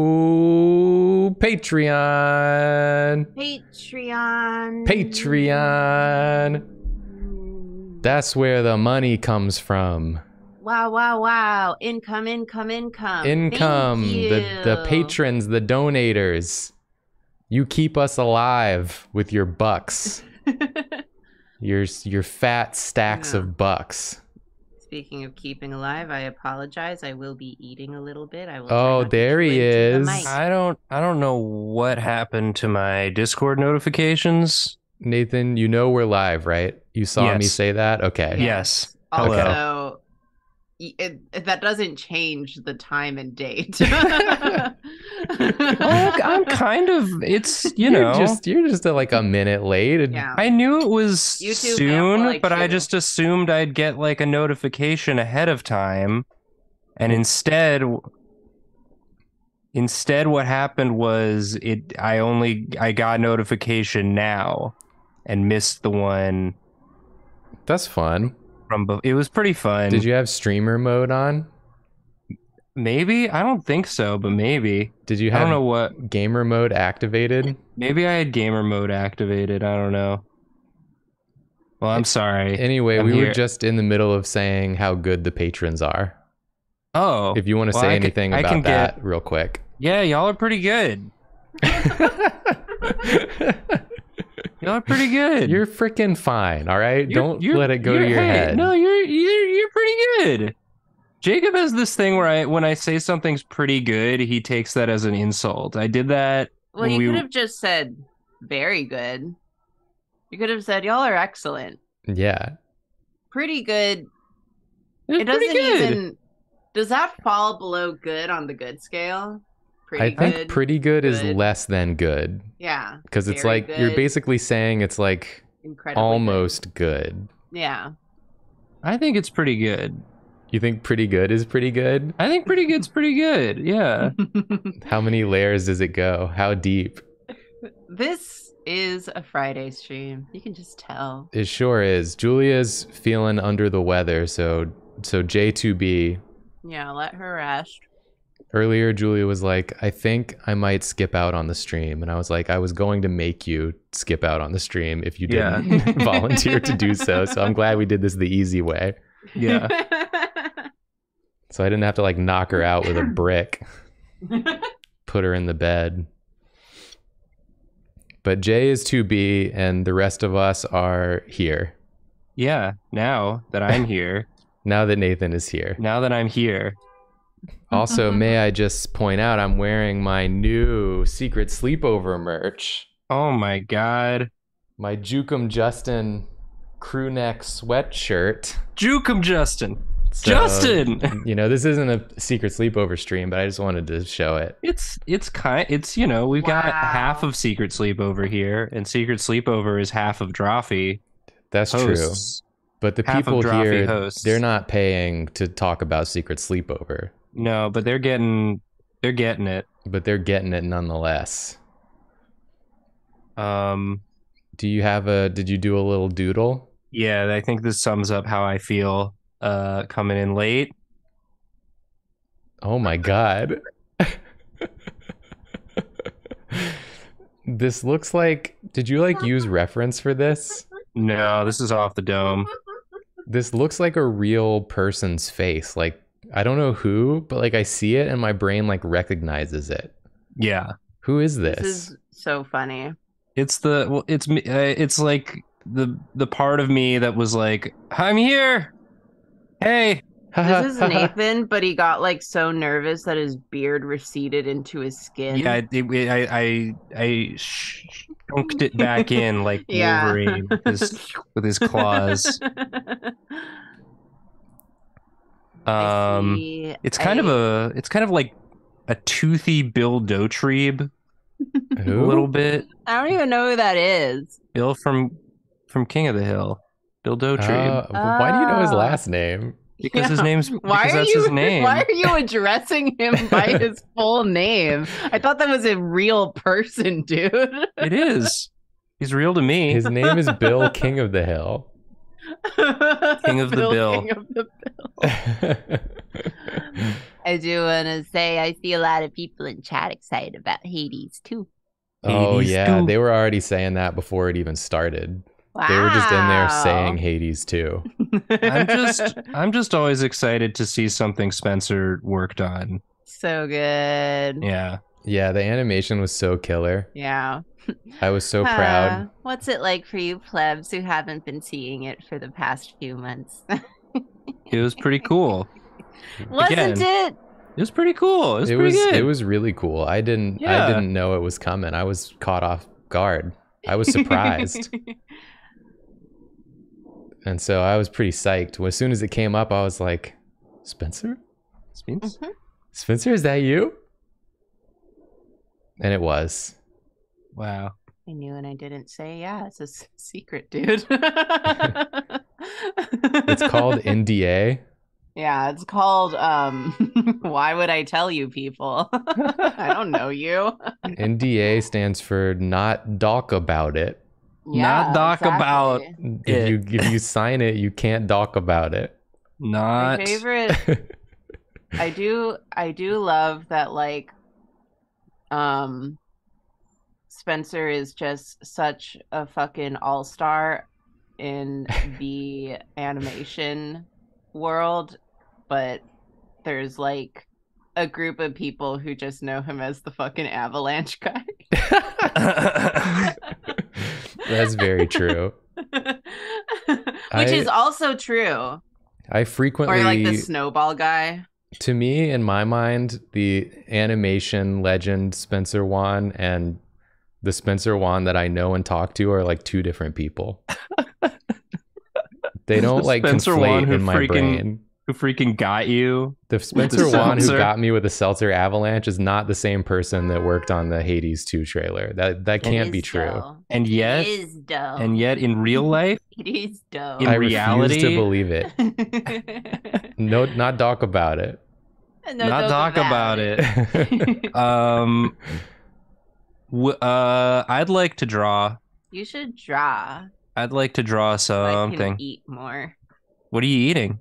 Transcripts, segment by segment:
Ooh, Patreon. Patreon. Patreon. That's where the money comes from. Wow, wow, wow. Income, income, income. Income, the the patrons, the donators. You keep us alive with your bucks. your your fat stacks Yeah. of bucks. Speaking of keeping alive, I apologize. I will be eating a little bit. I will. try Oh, not to there he into the is. I don't I don't know what happened to my Discord notifications. Nathan, you know we're live, right? You saw me say that? Okay. Yes. Also, Hello. y- it, that doesn't change the time and date. I'm kind of it's you You're know just you're just like a minute late. yeah. I knew it was YouTube soon, amp but I just assumed I'd get like a notification ahead of time. And instead instead what happened was it I only I got notification now and missed the one That's fun. From it was pretty fun. Did you have streamer mode on? Maybe I don't think so, but maybe Did you have? I don't know what. gamer mode activated? Maybe I had gamer mode activated. I don't know. Well, I'm sorry. Anyway, I'm we were just in the middle of saying how good the patrons are. Oh, If you want to Well, say I can- anything I about can that get- real quick. yeah, y'all are pretty good. Y'all are pretty good. You're freaking fine, all right? You're- Don't you're- let it go to your hey, head. No, you're you're you're pretty good. Jacob has this thing where I when I say something's pretty good, he takes that as an insult. I did that. well, when you we- could have just said very good. You could have said y'all are excellent. Yeah. Pretty good. It's it doesn't good. even. Does that fall below good on the good scale? Pretty I think good. pretty good, is less than good yeah. because it's Very like you're basically saying it's like Incredibly. good. almost good. Yeah. I think it's pretty good. You think pretty good is pretty good? I think pretty good's pretty good. Yeah. How many layers does it go? How deep? this is a Friday stream. You can just tell. It sure is. Julia's feeling under the weather, so so J2B Yeah, let her rest. Earlier Julia was like, "I think I might skip out on the stream." And I was like, "I was going to make you skip out on the stream if you didn't volunteer to do so." So I'm glad we did this the easy way. Yeah. So I didn't have to like knock her out with a brick, put her in the bed. But Jay is 2B and the rest of us are here. Yeah. Now that I'm here, Now that Nathan is here. now that I'm here, Also, may I just point out I'm wearing my new secret sleepover merch. oh my god, My Jukum Justin crew neck sweatshirt. juke 'em, Justin. So, Justin. You know, this isn't a secret sleepover stream, but I just wanted to show it. It's it's kind it's you know we've got half of Secret Sleepover here, and Secret Sleepover is half of Drawfee That's true. But the Half people here, hosts. they're not paying to talk about secret sleepover, No, but they're getting they're getting it. but they're getting it nonetheless. Um, Do you have a? Did you do a little doodle? yeah, I think this sums up how I feel uh coming in late. Oh my god. this looks like. Did you like use reference for this? No, this is off the dome. This looks like a real person's face. Like I don't know who, but like I see it and my brain like recognizes it. Yeah, Who is this? This is so funny. it's the well, it's me. Uh, it's like the the part of me that was like, I'm here. Hey, This is Nathan, but he got like so nervous that his beard receded into his skin. yeah, I it, I I, I shunked it back in like Yeah. Wolverine with his, with his claws. I Um, it's kind of a, it's kind of like a toothy Bill Dauterive Who? a little bit. I don't even know who that is. Bill from from King of the Hill, Bill Dauterive, Uh, why do you know his Oh. last name? because his name's Why because are that's you? his name. Why are you addressing him by his full name? I thought that was a real person, dude. It is. He's real to me. His name is Bill King of the Hill. King of the Bill. King of the Bill. I I do want to say I see a lot of people in chat excited about Hades too. Oh Hades yeah, too. they were already saying that before it even started. Wow. They were just in there saying Hades too. I'm just I'm just always excited to see something Spencer worked on. so good. Yeah. Yeah, the animation was so killer. Yeah. I was so proud. Uh, what's it like for you plebs who haven't been seeing it for the past few months? It was pretty cool. Wasn't Again, it? It was pretty cool. It was It pretty was good. it was really cool. I didn't Yeah. I didn't know it was coming. I was caught off guard. I was surprised. and so I was pretty psyched. As soon as it came up, I was like, Spencer? Spence? Mm-hmm. Spencer, is that you? And it was. Wow. I knew and I didn't say yeah. It's a s- secret, dude. It's called NDA. Yeah, it's called um why would I tell you people? I don't know you. NDA stands for not doc about it. Not talk about- exactly. If It. you if you sign it, you can't doc about it. My Not favorite I do I do love that like um Spencer is just such a fucking all-star in the animation world, but there's like a group of people who just know him as the fucking avalanche guy. That's very true. Which I- is also true. I frequently Or like the snowball guy. to me in my mind the animation legend spencer wan and the spencer wan that i know and talk to are like two different people they don't like Spencer Wan conflate who in my freaking- brain who freaking got you. the spencer wan who got me with the seltzer avalanche is not the same person that worked on the hades 2 trailer that that can't be true dope. And yet it is dope. and yet in real life, it is dope. in i refuse to believe it no not talk about it No, not dope talk about it. it. Um w- uh I'd like to draw. you should draw. I'd like to draw so I can something. eat more. What are you eating?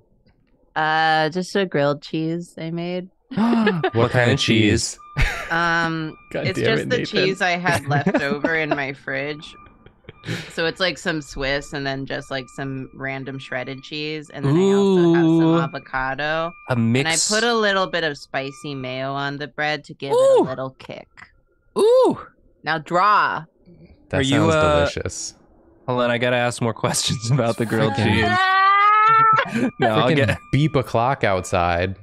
Uh, just a grilled cheese I made. what, kind of cheese? Um, God it's just it, the Nathan. cheese I had left over in my fridge. So it's like some Swiss and then just like some random shredded cheese, and then I also have some avocado. A mix. And I put a little bit of spicy mayo on the bread to give it a little kick. Ooh. Now draw. that Are sounds you, uh, delicious Hold on, I gotta ask more questions about the grilled cheese. no, I'll get beep a clock outside.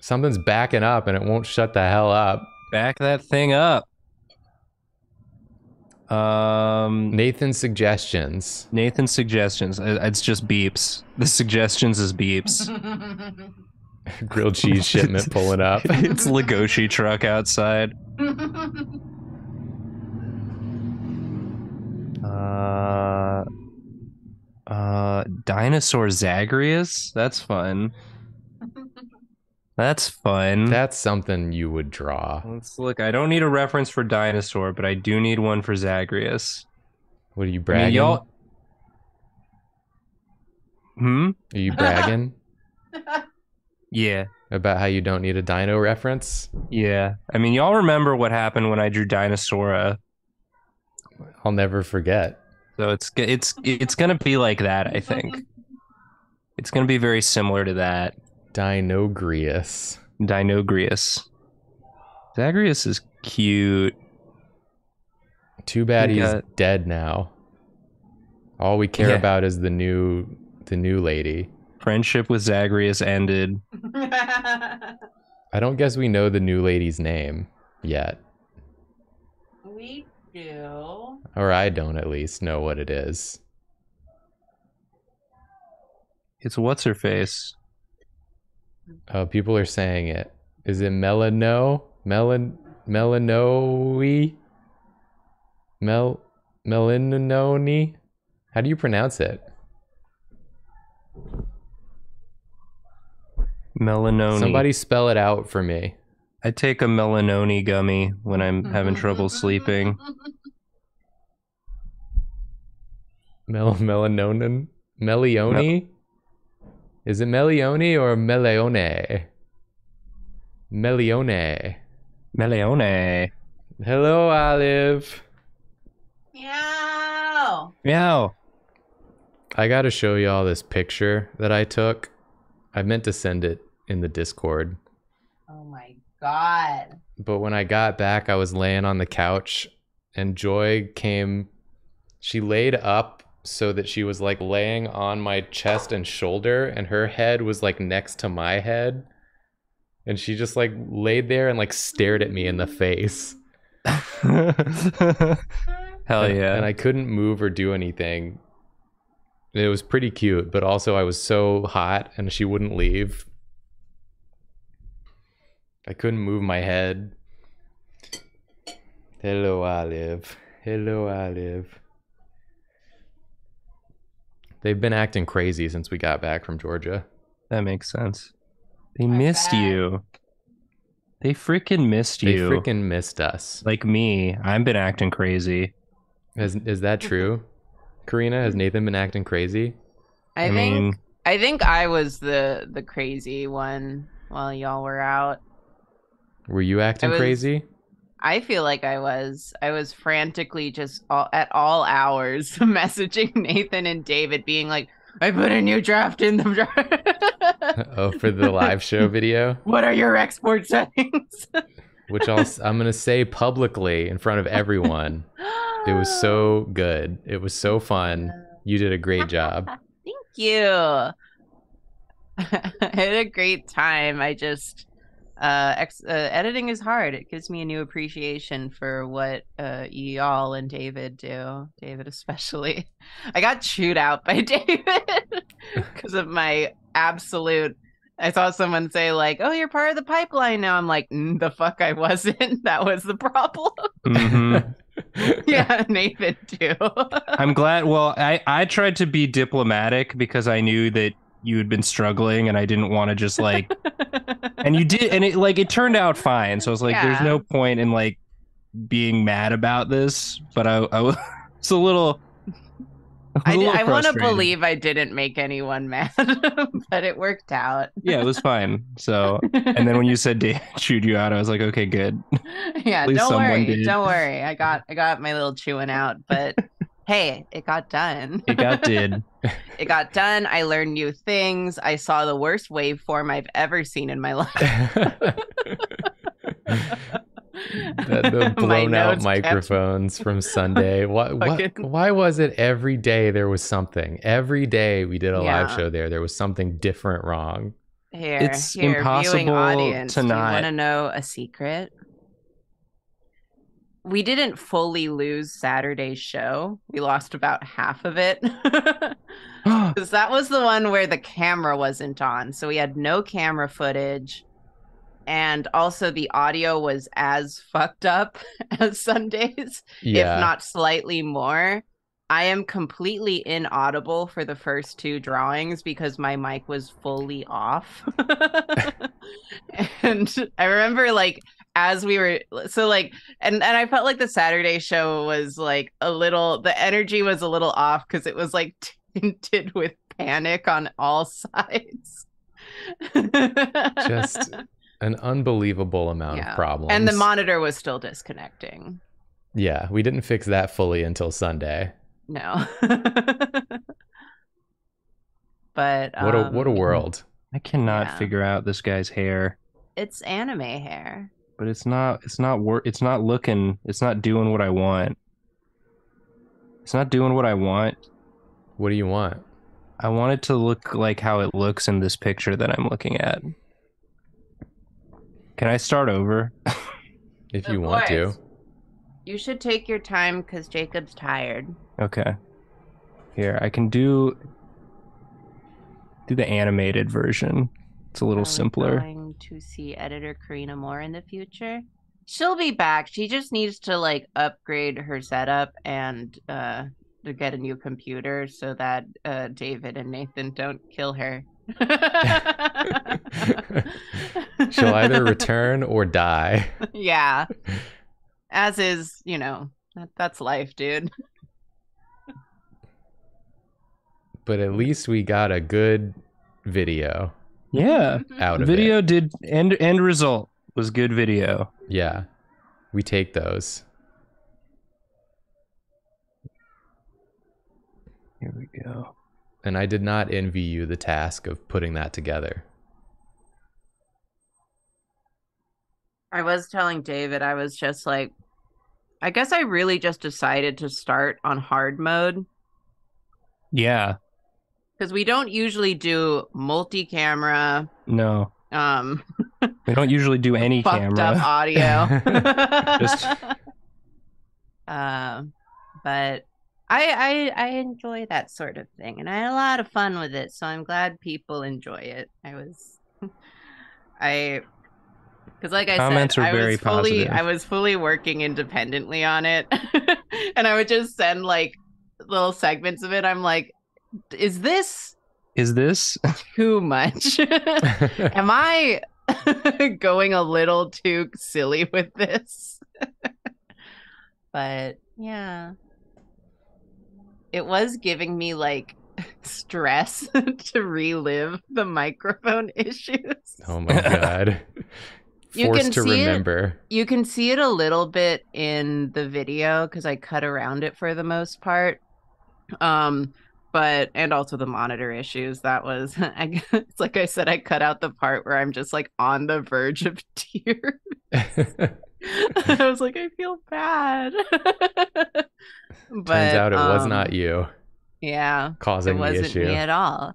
Something's backing up and it won't shut the hell up. back that thing up. Um, Nathan's suggestions. Nathan's suggestions. uh, It's just beeps. The suggestions is beeps. Grilled cheese shipment pulling up. it's Legoshi truck outside. Uh, uh, dinosaur Zagreus. That's fun. That's fun. That's something you would draw. Let's look. I don't need a reference for dinosaur, but I do need one for Zagreus. What are you I mean, bragging? y'all. Hmm. Are you bragging Yeah. about how you don't need a dino reference? Yeah. I mean, y'all remember what happened when I drew Dinosaura. I'll never forget. So it's it's it's gonna be like that. I think it's gonna be very similar to that. Dinogrius. Dinogrius. Zagreus is cute. Too bad We he's got- dead now. All we care Yeah. about is the new the new lady. Friendship with Zagreus ended. I don't guess we know the new lady's name yet. we do. Or I don't at least know what it is. It's what's her face. Oh, people are saying it. Is it Melano? Melan Melanoe? Mel Melanoni? How do you pronounce it? Melanoni. Somebody spell it out for me. I take a melanoni gummy when I'm having trouble sleeping. Mel Melanonin? Melione? Is it Melione or Meleone? Melione. Melione. Hello, Olive. Meow. Meow. I got to show y'all this picture that I took. I meant to send it in the Discord, Oh my god. but when I got back, I was laying on the couch and Joy came. She laid up so that she was like laying on my chest and shoulder, and her head was like next to my head. And she just like laid there and like stared at me in the face. Hell And- yeah. And I couldn't move or do anything. It was pretty cute, but also I was so hot and she wouldn't leave. I couldn't move my head. Hello, Olive. Hello, Olive. They've been acting crazy since we got back from Georgia. that makes sense. They I missed bet. you. They freaking missed They you. They freaking missed us. like me. I've been acting crazy. Is, is that true? Karina, has Nathan been acting crazy? I, I, think mean, I think I was the the crazy one while y'all were out. Were you acting was- crazy? I feel like I was. I was frantically just all, at all hours messaging Nathan and David, being like, "I put a new draft in the draft. oh, for the live show video? what are your export settings?" which I'll, I'm gonna say publicly in front of everyone. It was so good. It was so fun. You did a great job. Thank you. I had a great time. I just uh, ex- uh editing is hard. It gives me a new appreciation for what uh y'all and David do. David especially. I got chewed out by David because of my absolute I saw someone say like, "Oh, you're part of the pipeline now." I'm like, mm, "The fuck, I wasn't. That was the problem." mhm. yeah, Nathan too. I'm glad. Well, I I tried to be diplomatic because I knew that you had been struggling, and I didn't want to just like. and you did, and it like it turned out fine. So I was like, "There's no point in like being mad about this." But I I was a little. I, did- I want to believe I didn't make anyone mad, but it worked out. Yeah, it was fine. So, and then when you said Dave chewed you out, I was like, "Okay, good." yeah, don't worry, did. don't worry. I got I got my little chewing out, but hey, it got done. It got did. It got done. I learned new things. I saw the worst waveform I've ever seen in my life. the, the My blown out notes kept- microphones from Sunday. What, what? Why was it every day there was something? Every day we did a live show there, there was something different wrong. Here, It's here, impossible audience. to not- want to know a secret? We didn't fully lose Saturday's show. We lost about half of it. Because that was the one where the camera wasn't on. So we had no camera footage. And also the audio was as fucked up as Sundays, Yeah. if not slightly more. I am completely inaudible for the first two drawings because my mic was fully off. and I remember like as we were so like and and I felt like the Saturday show was like a little the energy was a little off cuz it was like tinted with panic on all sides. Just an unbelievable amount Yeah. of problems. and the monitor was still disconnecting. Yeah, we didn't fix that fully until Sunday. No. but What a what a um, world. I cannot Yeah. figure out this guy's hair, It's anime hair. But it's not. It's not wor- It's not looking. It's not doing what I want. It's not doing what I want. What do you want? I want it to look like how it looks in this picture that I'm looking at. Can I start over? If Of you want to. course. You should take your time because Jacob's tired. Okay. Here, I can do do the animated version. It's a little we simpler. Going to see editor Karina more in the future. She'll be back. She just needs to like upgrade her setup and uh to get a new computer so that uh David and Nathan don't kill her. She'll either return or die. yeah. As is, you know, that, that's life, dude. But at least we got a good video Yeah. Mm-hmm. out of video did end end result. was good video. Yeah. We take those. Here we go. And I did not envy you the task of putting that together. I was telling David, I was just like, I guess I really just decided to start on hard mode Yeah. Because we don't usually do multi-camera, No. um, We don't usually do any fucked up camera. audio. Just- uh, but I, I I enjoy that sort of thing, and I had a lot of fun with it. So I'm glad people enjoy it. I was, I, because like I Comments said, I was fully positive. I was fully working independently on it, and I would just send like little segments of it. I'm like, is this Is this? too much? Am I going a little too silly with this? but yeah. It was giving me like stress to relive the microphone issues. oh my god. You can to see it. remember. You can see it a little bit in the video because I cut around it for the most part. Um, but and also the monitor issues. That was I it's like I said, I cut out the part where I'm just like on the verge of tears. I was like, I feel bad. but Turns out it was um, not you Yeah causing it wasn't issue. me at all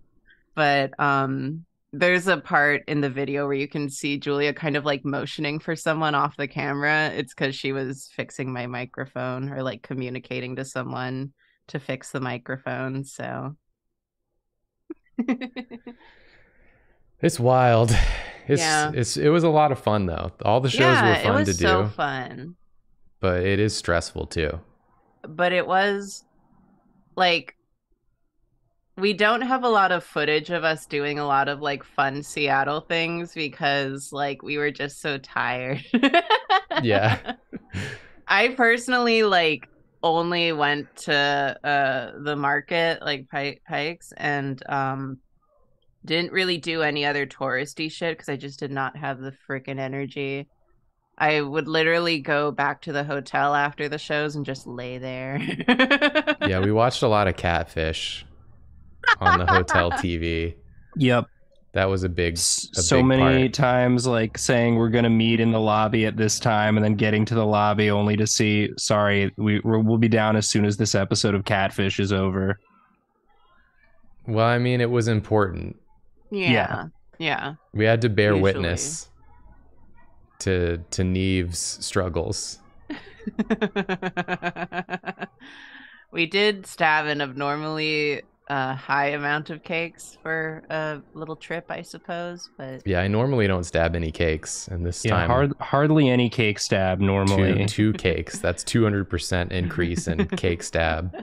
but um there's a part in the video where you can see julia kind of like motioning for someone off the camera it's because she was fixing my microphone or like communicating to someone to fix the microphone so It's wild. It's, Yeah. it's it was a lot of fun though. All the shows yeah were fun it was to so do, fun but it is stressful too. but it was like we don't have a lot of footage of us doing a lot of like fun Seattle things because like we were just so tired. Yeah. I personally like only went to uh the market like Pike Pikes and um didn't really do any other touristy shit because I just did not have the freaking energy. I would literally go back to the hotel after the shows and just lay there. yeah, we watched a lot of catfish on the hotel TV. Yep. That was a big S- a so big many part. times like saying we're going to meet in the lobby at this time and then getting to the lobby only to see sorry we we're, we'll be down as soon as this episode of catfish is over Well, I mean, it was important. yeah. Yeah. We had to bear Usually. witness to to Neve's struggles. we did stab an abnormally uh, high amount of cakes for a little trip, I suppose. But Yeah, I normally don't stab any cakes, and this yeah time hard, hardly any cake stab normally two two cakes. That's two hundred percent increase in cake stab.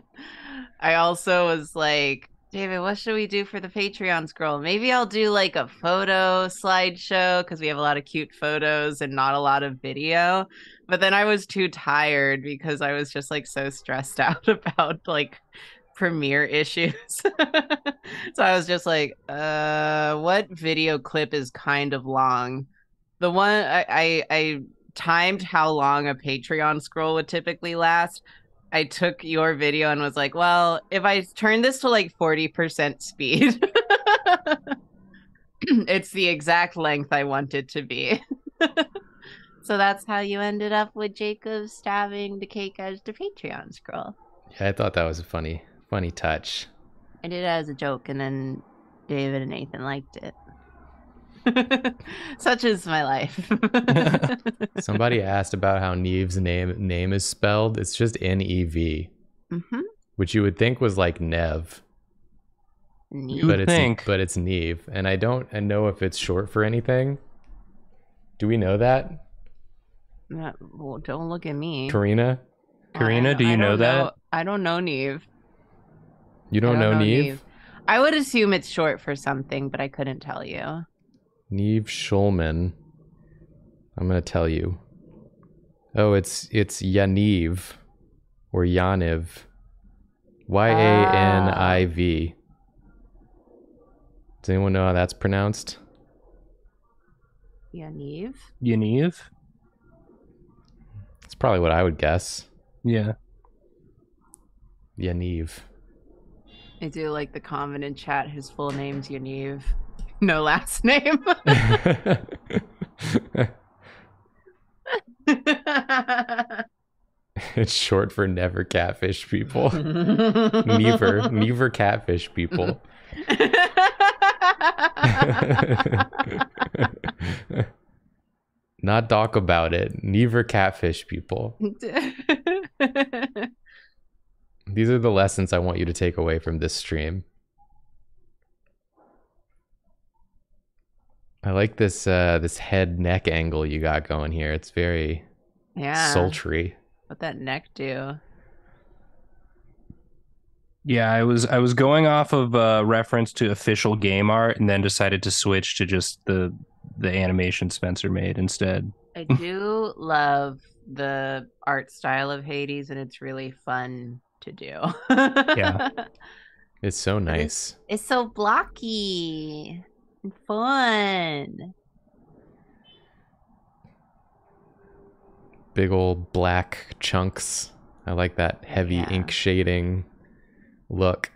I also was like, David, what should we do for the Patreon scroll? Maybe I'll do like a photo slideshow because we have a lot of cute photos and not a lot of video. But then I was too tired because I was just like so stressed out about like premiere issues. so I was just like, uh, what video clip is kind of long? The one I, I, I timed how long a Patreon scroll would typically last. I took your video and was like, well, if I turn this to like 40% speed, it's the exact length I want it to be. so that's how you ended up with Jacob stabbing the cake as the Patreon scroll. Yeah, I thought that was funny funny touch. I did it as a joke, and then David and Nathan liked it. Such is my life. Somebody asked about how Neve's name name is spelled. It's just N E V, hmm which you would think was like Nev, You but it's think. but it's Neve, and I don't I know if it's short for anything. Do we know that, well, don't look at me. Karina? Karina, do you I know that? I don't know Neve. You don't, I know, Neve? Neve. I would assume it's short for something, but I couldn't tell you. Neve Schulman. I'm gonna tell you. Oh, it's it's Yaniv or Yaniv. Y A N I V. Ah. Does anyone know how that's pronounced? Yaniv. Yaniv. It's probably what I would guess. Yeah. Yaniv. I do like the comment in chat. His full name's Yaniv. No last name. it's short for never catfish people. Never, never catfish people. Not talk about it. Never catfish people. These are the lessons I want you to take away from this stream. I like this uh this head neck angle you got going here. It's very yeah. sultry. What that neck do? Yeah, I was I was going off of a reference to official game art and then decided to switch to just the the animation Spencer made instead. I do love the art style of Hades and it's really fun to do. Yeah. It's so nice. It's so blocky and fun. Big old black chunks. I like that heavy Yeah. ink shading look.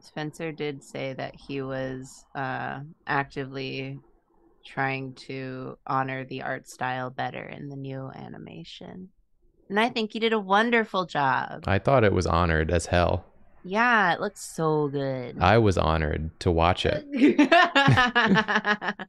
Spencer did say that he was uh, actively trying to honor the art style better in the new animation. And I think you did a wonderful job. I thought it was honored as hell. Yeah, it looks so good. I was honored to watch it.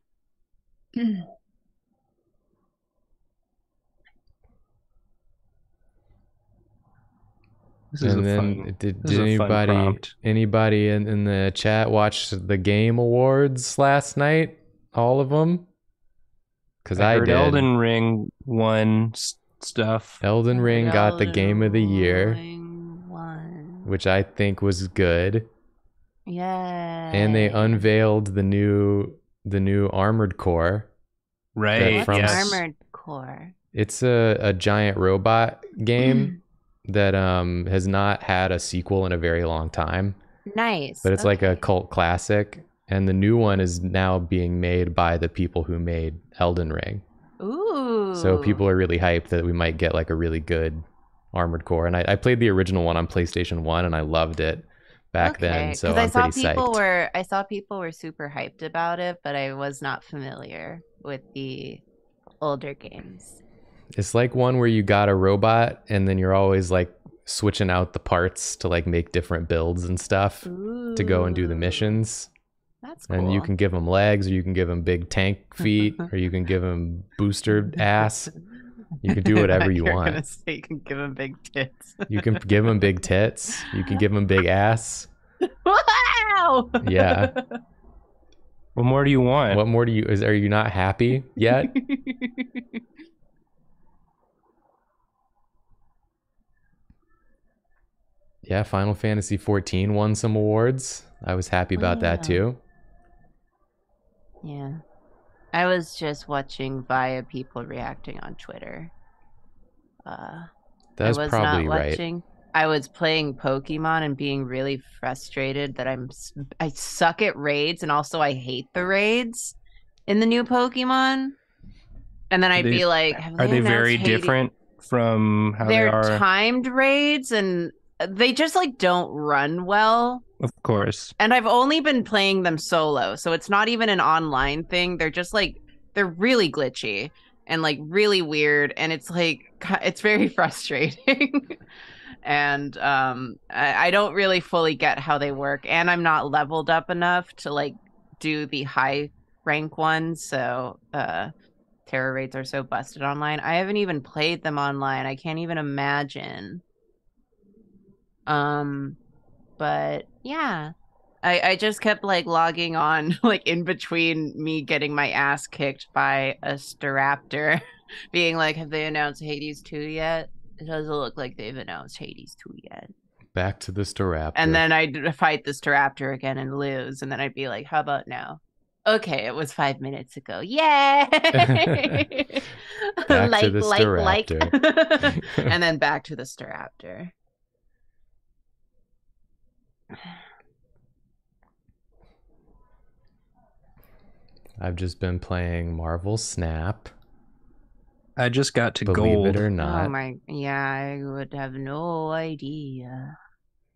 This is and a then fun. did, this did is a fun anybody prompt. anybody in, in the chat watch the game awards last night? All of them? Because I, I, heard did. Elden Ring won s- stuff. Elden Ring got the game of the year, One. which I think was good. Yeah. And they unveiled the new the new Armored Core. Right. What's from- yes. Armored Core? It's a, a giant robot game that um has not had a sequel in a very long time. Nice. But it's like a cult classic. And the new one is now being made by the people who made Elden Ring. Ooh. So people are really hyped that we might get like a really good Armored Core. And I, I played the original one on PlayStation 1 and I loved it back then. So I'm I saw pretty people psyched. were I saw people were super hyped about it, but I was not familiar with the older games. It's like one where you got a robot and then you're always like switching out the parts to like make different builds and stuff to go and do the missions. That's cool. And you can give them legs or you can give them big tank feet or you can give them booster ass. You can do whatever you want. Gonna say you can give them big tits. You can give them big tits. You can give them big ass. wow. Yeah. What more do you want? What more do you is are you not happy yet? Yeah, Final Fantasy 14 won some awards. I was happy about that too. Yeah. I was just watching via people reacting on Twitter. Uh That's I was probably not right. watching. I was playing Pokemon and being really frustrated that I'm I suck at raids and also I hate the raids in the new Pokemon. And then I'd they- be like, Are they very different from how They're they are? timed raids and they just like don't run well. of course. And I've only been playing them solo, so it's not even an online thing. They're just like they're really glitchy and like really weird and it's like it's very frustrating. and um I, I don't really fully get how they work and I'm not leveled up enough to like do the high rank ones, so uh Tera raids are so busted online. I haven't even played them online. I can't even imagine. Um but yeah. I, I just kept like logging on like in between me getting my ass kicked by a staraptor being like have they announced hades 2 yet? It doesn't look like they've announced hades 2 yet. Back to the Staraptor. and then i'd fight the staraptor again and lose and then i'd be like how about now? Okay it was five minutes ago. Yay! Back to the like like. And then back to the staraptor I've just been playing Marvel Snap. I just got to Believe gold. it or not. Oh my, yeah, I would have no idea.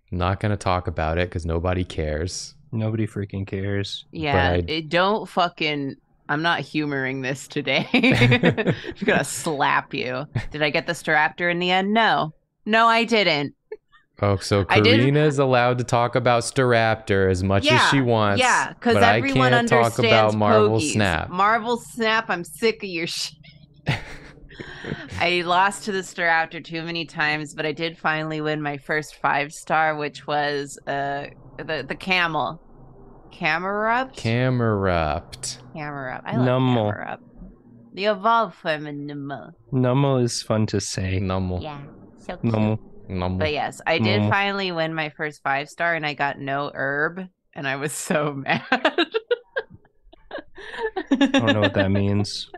Not gonna talk about it because nobody cares. Nobody freaking cares. Yeah, I- it, don't fucking. I'm not humoring this today. I'm gonna slap you. Did I get the Staraptor in the end? No, no, I didn't. Oh, so I did- Karina's allowed to talk about Staraptor as much as she wants. Yeah, because but everyone I can't understands talk about Marvel Pokies. Snap. Marvel Snap. I'm sick of your shit. I lost to the Staraptor too many times, but I did finally win my first five star, which was uh the the camel, Camerupt. Camerupt. Camerupt. I love Numel. Camerupt. The evolved form of Numel. Numel is fun to say. Numel. Yeah, so cute. Numel. Numel. But yes, I did finally win my first five star, and I got no herb, and I was so mad. I don't know what that means.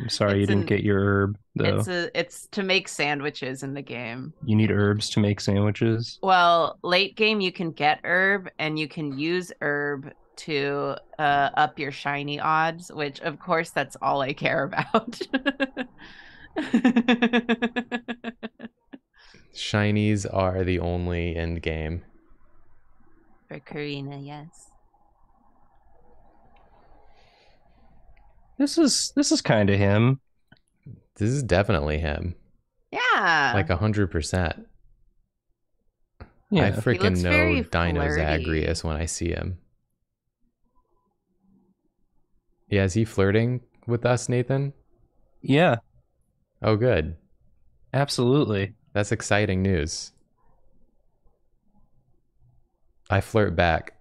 I'm sorry you didn't an- get your herb though. It's a it's to make sandwiches in the game. You need herbs to make sandwiches. Well, late game you can get herb and you can use herb to uh, up your shiny odds, which of course that's all I care about. Shinies are the only end game. For Karina, yes. This is this is kind of him. This is definitely him. Yeah. Like a hundred percent. Yeah. I freaking know Dino flirty. Zagreus when I see him. Yeah, is he flirting with us, Nathan? yeah. Oh, good. Absolutely. That's exciting news. I flirt back.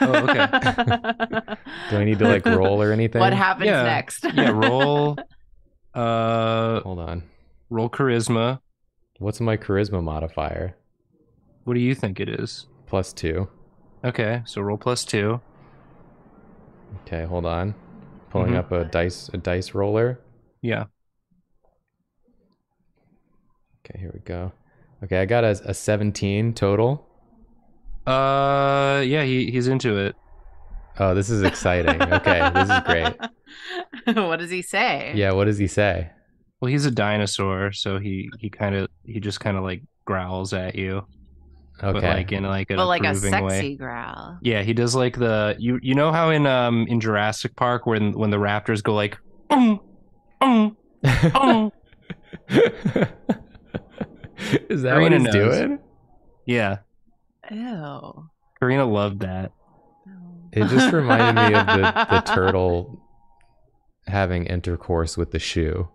Oh, okay. Do I need to like roll or anything? What happens Yeah. next? Yeah. Roll. uh, Hold on. roll charisma. What's my charisma modifier? What do you think it is? Plus two. Okay, so roll plus two. Okay, hold on. Pulling Mhm. up a dice a dice roller. Yeah. Okay, here we go. Okay, I got a, a 17 total. Uh, yeah, he he's into it. Oh, this is exciting. Okay, this is great. what does he say? Yeah, what does he say? Well, he's a dinosaur, so he he kind of he just kind of like growls at you, Okay. but like in like an But like a approving sexy way. growl. Yeah, he does like the you you know how in um in Jurassic Park when when the raptors go like um um um is that Karina what he's knows. doing? yeah, Ew. Karina loved that. It just reminded me of the, the turtle having intercourse with the shoe.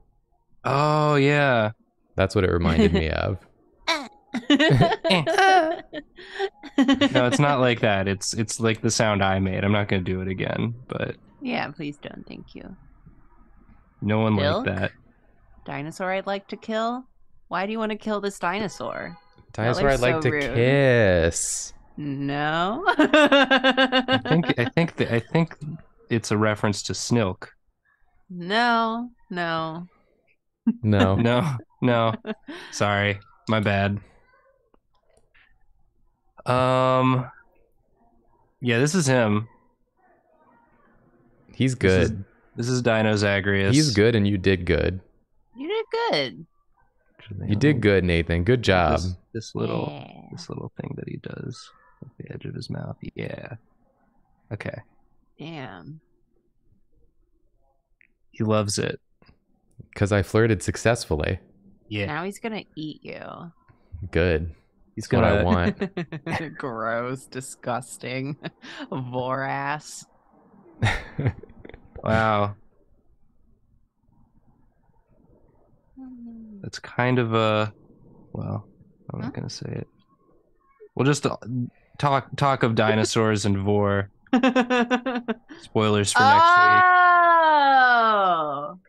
Oh yeah, That's what it reminded me of. no, it's not like that. It's it's like the sound I made. I'm not gonna do it again, but yeah, please don't. Thank you. no one Milk? liked that. Dinosaur I'd like to kill? Why do you want to kill this dinosaur? Dinosaur I'd like so to rude. kiss. No. I think I think that I think it's a reference to Snilk. no, no. No. No, no, sorry, my bad. Um, yeah, this is him. He's This is- good. This is Dino Zagreus. He's good and you did good. You did good. You did good, Nathan. Good job. This, this little Yeah. this little thing that he does at the edge of his mouth. Yeah. Okay. Damn. He loves it. Because I flirted successfully. Yeah. Now he's gonna eat you. Good. He's That's what I want. Gross, disgusting, vorass. Wow. That's kind of a well, I'm Huh? not gonna say it. We'll just uh, talk talk of dinosaurs and vor. Spoilers for next week. Oh.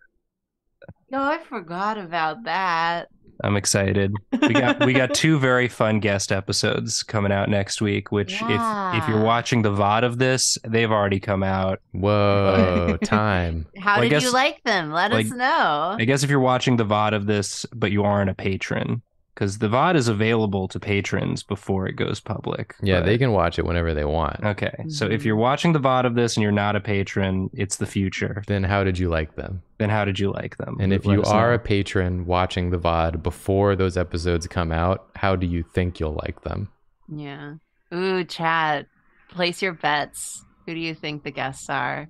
No, I forgot about that. I'm excited. We got we got two very fun guest episodes coming out next week. Which, if if you're watching the VOD of this, they've already come out. Whoa, time. How Well, did guess- you like them? Let like, us know. I guess if you're watching the VOD of this, but you aren't a patron, because the VOD is available to patrons before it goes public. Yeah, but- they can watch it whenever they want. Okay, so if Mhm. you're watching the VOD of this and you're not a patron, it's the future. Then how did you like them? Then how did you like them? And if Let you are know. a patron watching the VOD before those episodes come out, how do you think you'll like them? Yeah. Ooh, chat. Place your bets. Who do you think the guests are?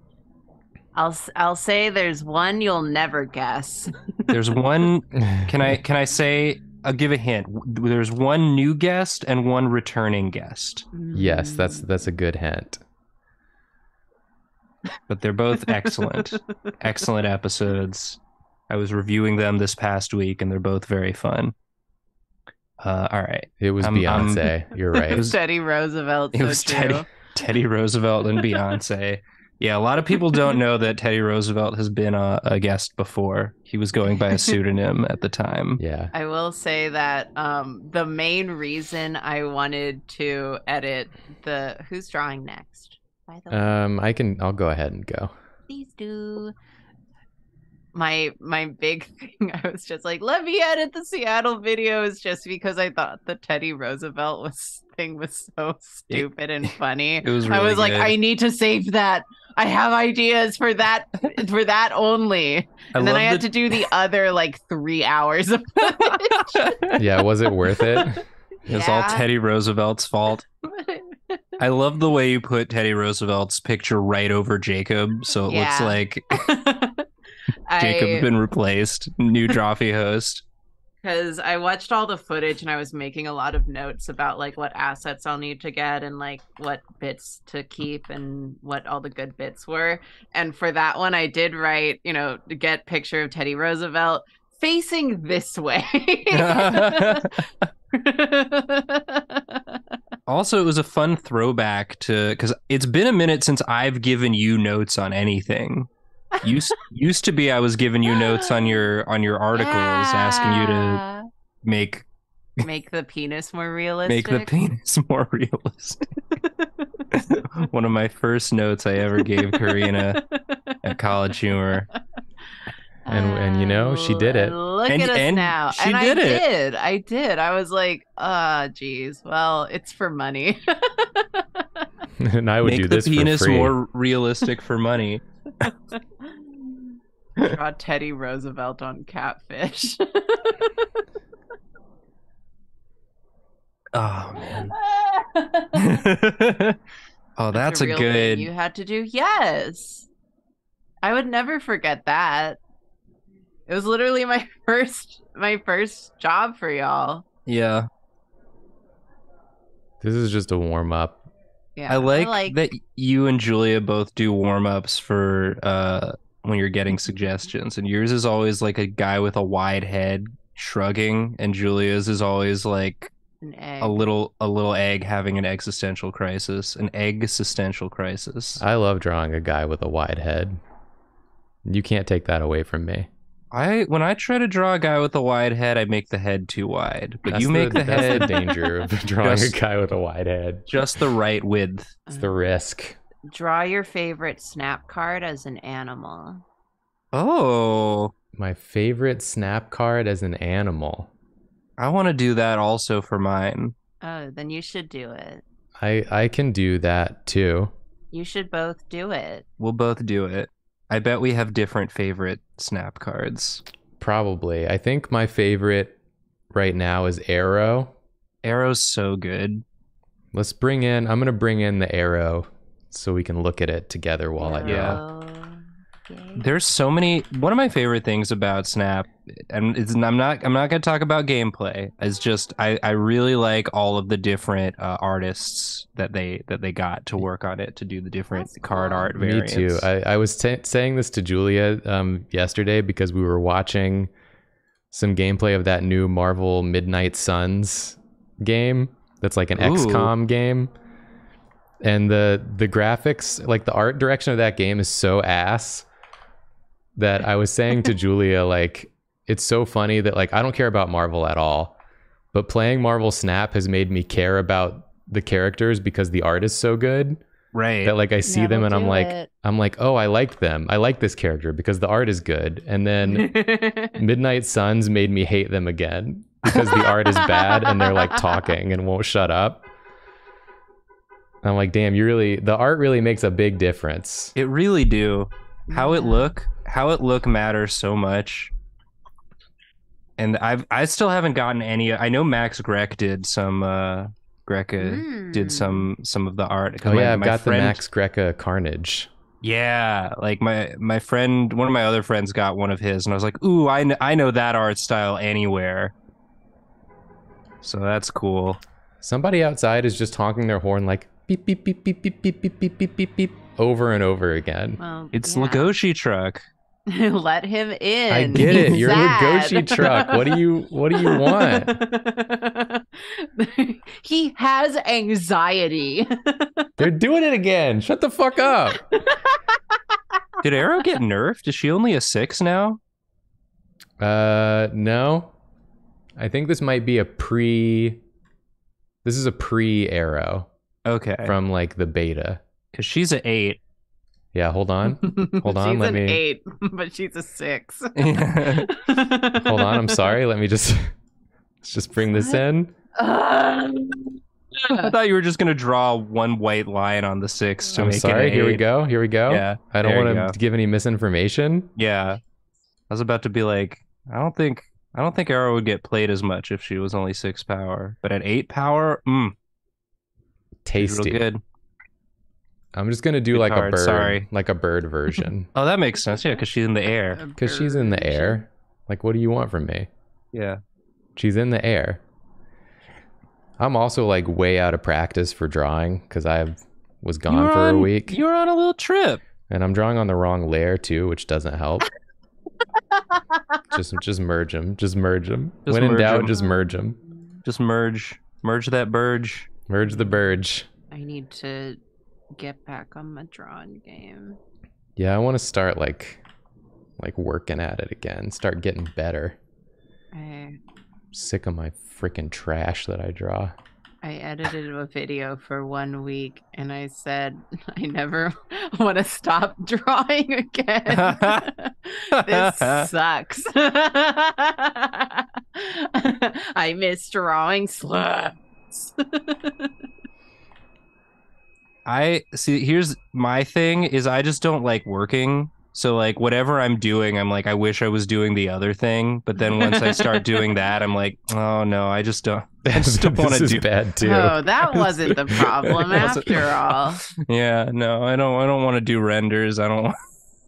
I'll s- I'll say there's one you'll never guess. there's one Can I can I say I'll give a hint. There's one new guest and one returning guest, yes, that's Mm. that's a good hint. but they're both excellent. excellent episodes. I was reviewing them this past week and they're both very fun. Uh, all right. It was I'm- I'm- Beyonce. You're right. It was- Teddy Roosevelt. It so was true. Teddy Teddy Roosevelt and Beyonce. Yeah, a lot of people don't know that Teddy Roosevelt has been a, a guest before. He was going by a pseudonym at the time. yeah. I will say that um, the main reason I wanted to edit the who's drawing next. By the way, Um, I can. I'll go ahead and go. please do. My my big thing, I was just like, let me edit the Seattle videos, just because I thought the Teddy Roosevelt was thing was so stupid and funny. It was I was really like, good. I need to save that. I have ideas for that for that only. And then I had the- to do the other like three hours of footage. Yeah. Was it worth it? It's all Teddy Roosevelt's fault. I love the way you put Teddy Roosevelt's picture right over Jacob, so it looks like Jacob I been replaced. New Drawfee host. Because I watched all the footage and I was making a lot of notes about like what assets I'll need to get and like what bits to keep and what all the good bits were. And for that one, I did write, you know, get picture of Teddy Roosevelt facing this way. Also, it was a fun throwback to because it's been a minute since I've given you notes on anything. Used used to be I was giving you notes on your on your articles, asking you to make make the penis more realistic. make the penis more realistic. One of my first notes I ever gave Karina at College Humor. And- and you know, she did it. Uh, Look And- at us and now. she and did I it. did. I did. I was like, ah, geez. Well, it's for money. and I would Make do the this penis for free. more realistic for money. Draw Teddy Roosevelt on catfish. Oh man. oh, that's, a, real thing good. You had to do. Yes. I would never forget that. It was literally my first my first job for y'all. Yeah, This is just a warm up. Yeah. I like, that you and Julia both do warm ups for uh when you're getting suggestions, and yours is always like a guy with a wide head shrugging, and Julia's is always like a little a little egg having an existential crisis, an egg existential crisis. I love drawing a guy with a wide head. You can't take that away from me. I when I try to draw a guy with a wide head, I make the head too wide, but That's you make the, that's head the danger of drawing just- a guy with a wide head. just the right width. It's the risk. Draw your favorite snap card as an animal. Oh, My favorite snap card as an animal. I want to do that also for mine. Oh, then you should do it. I I can do that too. You should both do it. We'll both do it. I bet we have different favorite snap cards. Probably. I think my favorite right now is Aero. Aero's so good. Let's bring in I'm gonna bring in the Aero so we can look at it together while I Yeah. draw. Okay. There's so many. One of my favorite things about Snap, and it's, I'm not I'm not gonna talk about gameplay. Is just I I really like all of the different uh, artists that they that they got to work on it to do the different That's card cool. art Me too. I, I was t- saying this to Julia um, yesterday because we were watching some gameplay of that new Marvel Midnight Suns game. That's like an Ooh. XCOM game, and the the graphics, like the art direction of that game, is so ass that I was saying to Julia, like, it's so funny that like I don't care about Marvel at all, but playing Marvel Snap has made me care about the characters because the art is so good right. that like I see them and I'm like it. I'm like, "Oh, I like them. I like this character because the art is good." And then Midnight Suns made me hate them again. because the art is bad and they're like talking and won't shut up. I'm like, damn, you really the art really makes a big difference. It really do. How it look, how it look matters so much. And I've I still haven't gotten any. I know Max Grek did some. uh Greca did Mm. some some of the art. Oh my- yeah, I've my got friend- the Max Greca Carnage. Yeah, like my my friend, one of my other friends got one of his, and I was like, "Ooh, I kn- I know that art style anywhere." So that's cool. Somebody outside is just honking their horn like beep beep beep beep beep beep beep beep beep beep beep over and over again. Well, It's yeah. Legoshi truck. Let him in. I get it. He's You're a sad. Legoshi truck. What do you what do you want? he has anxiety. They're doing it again. Shut the fuck up. Did Aero get nerfed? Is she only a six now? Uh no. I think this might be a pre This is a pre Aero Okay, from like the beta. because she's an eight. Yeah, hold on. Hold on, She's let an me- eight, but she's a six. Hold on, I'm sorry. Let me just let's just bring this What? in. I thought you were just gonna draw one white line on the six to I'm make sorry. it. Here we go. Here we go. Yeah, I don't want to give any misinformation. Yeah, I was about to be like, I don't think I don't think Aero would get played as much if she was only six power, but at eight power, mm, she's Tasty. real good. I'm just gonna do Good like a bird, sorry. like a bird version, Oh, that makes sense. Yeah, because she's in the air. because she's in the air. Like, what do you want from me? Yeah. She's in the air. I'm also like way out of practice for drawing because I was You gone were for a week, You were on a little trip. and I'm drawing on the wrong layer too, which doesn't help. just just merge them. Just merge them. Just when in doubt, doubt, 'em. just merge them. Just merge, merge that burge. Merge the burge. I need to get back on my drawing game. Yeah, I want to start like like working at it again. Start getting better. I sick of my freaking trash that I draw. I edited a video for one week and I said I never want to stop drawing again. this sucks. I miss drawing sluts. I see. Here's my thing: is I just don't like working. So like whatever I'm doing, I'm like I wish I was doing the other thing. But then once I start doing that, I'm like, oh no, I just don't. I just don't want to do. bad too. Oh, that wasn't the problem after all. Yeah, no, I don't. I don't want to do renders. I don't. I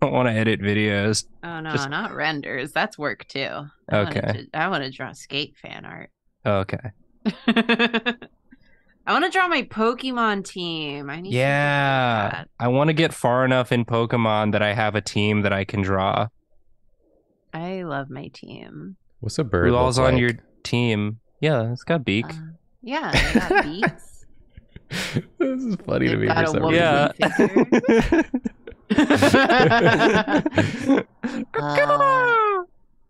don't want to edit videos. Oh no, Just- not renders. That's work too. I wanna Okay. I want to draw skate fan art. Okay. I want to draw my Pokemon team. I need. to Yeah, that. I want to get far enough in Pokemon that I have a team that I can draw. I love my team. What's a bird? Who all's look on like? your team? Yeah, it's got beak. Uh, yeah, they got beaks. this is funny to They've me got for a some reason. yeah. Uh,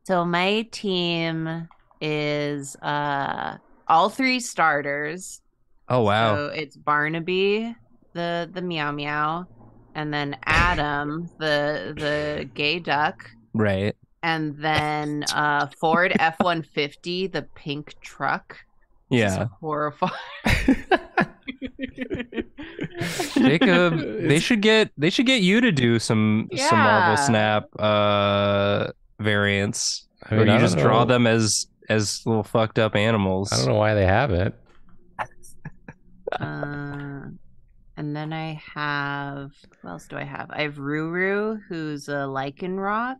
so my team is uh all three starters. oh wow. So it's Barnaby, the the meow meow, and then Adam, the the gay duck, right. and then uh Ford F one fifty, the pink truck. This is Yeah. horrifying. Jacob, they should get they should get you to do some some Marvel Snap uh variants. I Or mean, you I just don't draw them as as little fucked up animals. I don't know why they have it. Uh, and then I have what else do I have? I have Ruru, who's a Lycanroc,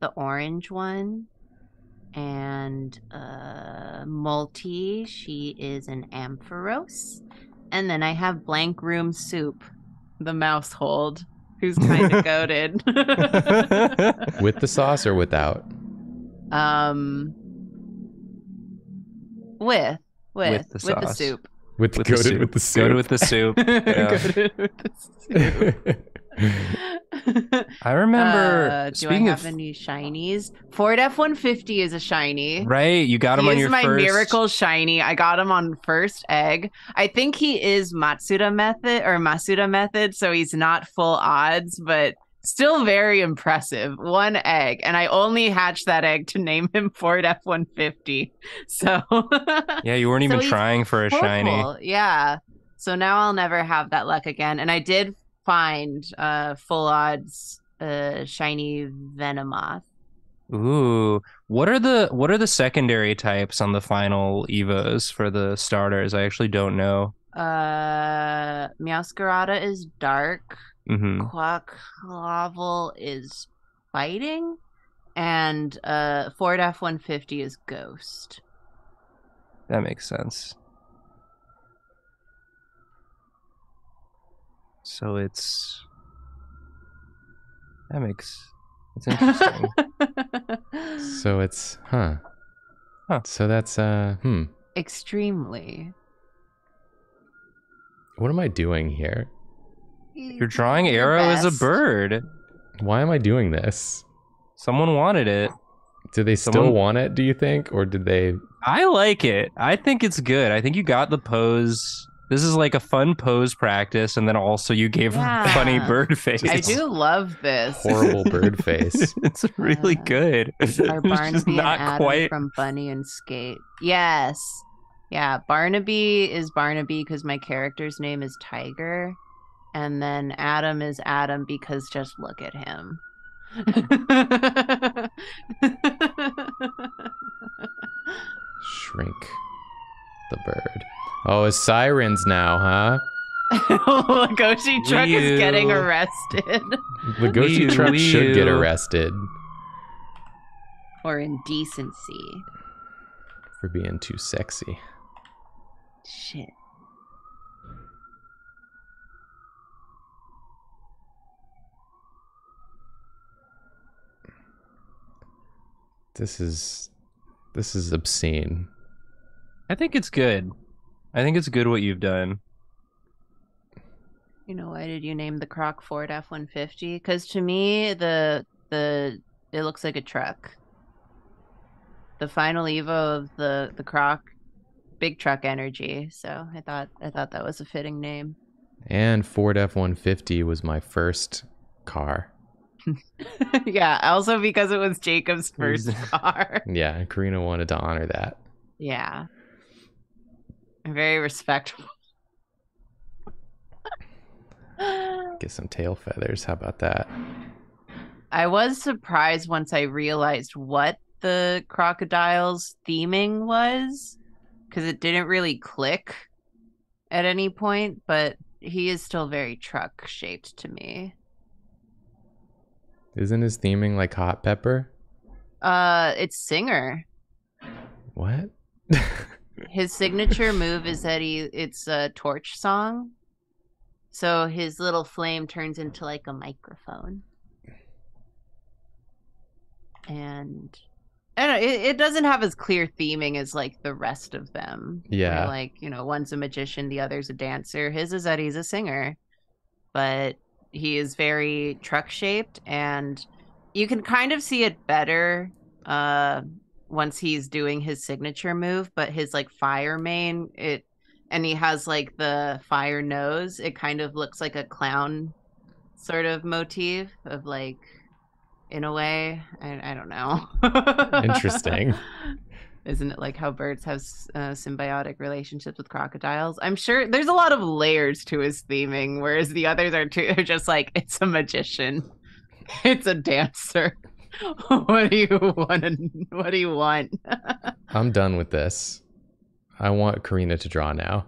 the orange one, and uh, Multi. She is an Ampharos, and then I have Blank Room Soup, the Maushold, who's kind of goaded. With the sauce or without? um, with with With the with the soup. With, With the goated soup. with the soup. Go to with the soup. Yeah. Goated with the soup. I remember Uh, do speaking I have of any shinies? Ford F one fifty is a shiny. right, you got him he on is your my first miracle shiny. I got him on first egg. I think he is Matsuda method or Masuda method, so he's not full odds, but Still very impressive. One egg, and I only hatched that egg to name him Ford F one fifty. So Yeah, you weren't So even trying for a shiny. Yeah. So now I'll never have that luck again. And I did find uh full odds uh shiny Venomoth. Ooh, what are the what are the secondary types on the final evos for the starters? I actually don't know. Uh Meowscarada is dark. Hmm Quaquaval is fighting. And uh Ford F one fifty is ghost. That makes sense. So it's that makes it's interesting. So it's huh. Huh. So that's uh hmm. Extremely. What am I doing here? You're drawing Your Aero as a bird. Why am I doing this? Someone wanted it. Do they still Someone- want it, do you think? Or did they I like it. I think it's good. I think you got the pose. This is like a fun pose practice, and then also you gave Yeah. funny bird face. I do love this. horrible bird face? it's really Uh, good. Are It's just Barnaby and not Adam quite. from Bunny and Skate? Yes. Yeah, Barnaby is Barnaby because my character's name is Tiger, and then Adam is Adam because just look at him. Shrink the bird. Oh, it's sirens now, huh? Oh, Legoshi truck is getting arrested. The Goshi Wee-oo, truck should get arrested or indecency. for being too sexy. Shit. This is this is obscene. I think it's good. I think it's good what you've done. You know why did you name the Croc Ford F one fifty? Because to me the the it looks like a truck. The final Evo of the the Croc, big truck energy. So I thought I thought that was a fitting name. And Ford F one fifty was my first car. yeah, also because it was Jacob's first car. Yeah, and Karina wanted to honor that. Yeah, very respectful. Get some tail feathers. How about that? I was surprised once I realized what the crocodile's theming was because it didn't really click at any point, but he is still very truck shaped to me. Isn't his theming like hot pepper? Uh it's Singer. What? His signature move is that he it's a torch song. So his little flame turns into like a microphone. And I don't know, it, it doesn't have as clear theming as like the rest of them. where, Yeah. like, you know, one's a magician, the other's a dancer. His is that he's a singer. But he is very truck shaped and you can kind of see it better uh once he's doing his signature move, but his like fire main, it and he has like the fire nose, it kind of looks like a clown sort of motif of like in a way. I, I don't know. Interesting. Isn't it like how birds have uh, symbiotic relationships with crocodiles? I'm sure there's a lot of layers to his theming, whereas the others are, too, are just like it's a magician, it's a dancer. what do you want? What do you want? I'm done with this. I want Karina to draw now.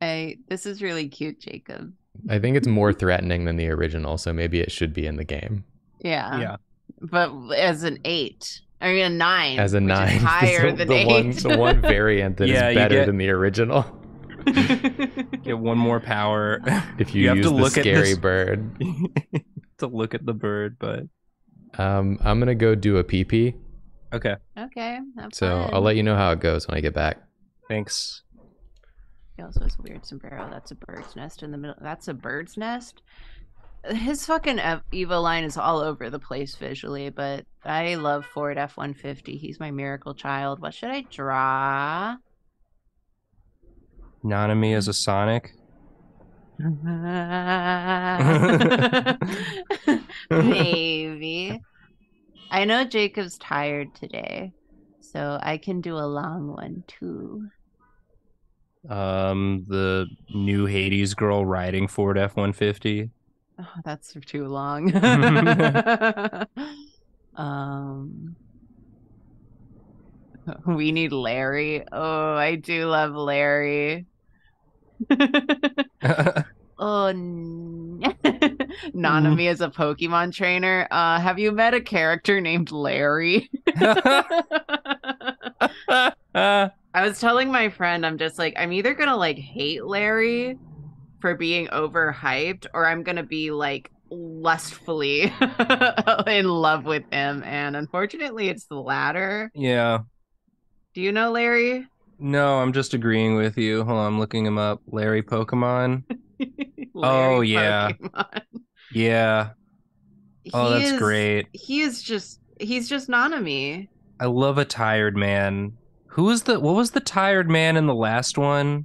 Hey, this is really cute, Jacob. I think it's more threatening than the original, so maybe it should be in the game. Yeah, yeah. but as an eight, I mean a nine, As a which is nine, higher the, than the eight. one, the one variant that is Yeah, you better get- than the original. Get one more power. If you, You have use to the look at scary this- bird, to look at the bird, but um, I'm gonna go do a pee pee. okay. okay, So fun. I'll let you know how it goes when I get back. Thanks. He also has a weird sombrero. That's a bird's nest in the middle. That's a bird's nest. His fucking Ev- Evo line is all over the place visually, but I love Ford F one fifty. He's my miracle child. What should I draw? Nanami as a Sonic. Maybe. I know Jacob's tired today, so I can do a long one too. Um, the new Hades girl riding Ford F one fifty. Oh, that's too long. um, we need Larry. Oh, I do love Larry. oh, n- Nanami is a Pokemon trainer. Uh, have you met a character named Larry? I was telling my friend, I'm just like, I'm either gonna like hate Larry for being overhyped, or I'm gonna be like lustfully in love with him. And unfortunately, it's the latter. yeah. Do you know Larry? No, I'm just agreeing with you. Hold on, I'm looking him up. Larry Pokemon. Larry Oh, yeah. Pokemon. Yeah. Oh, that's is- great. He is just he's just Nanami. I love a tired man. Who was the what was the tired man in the last one?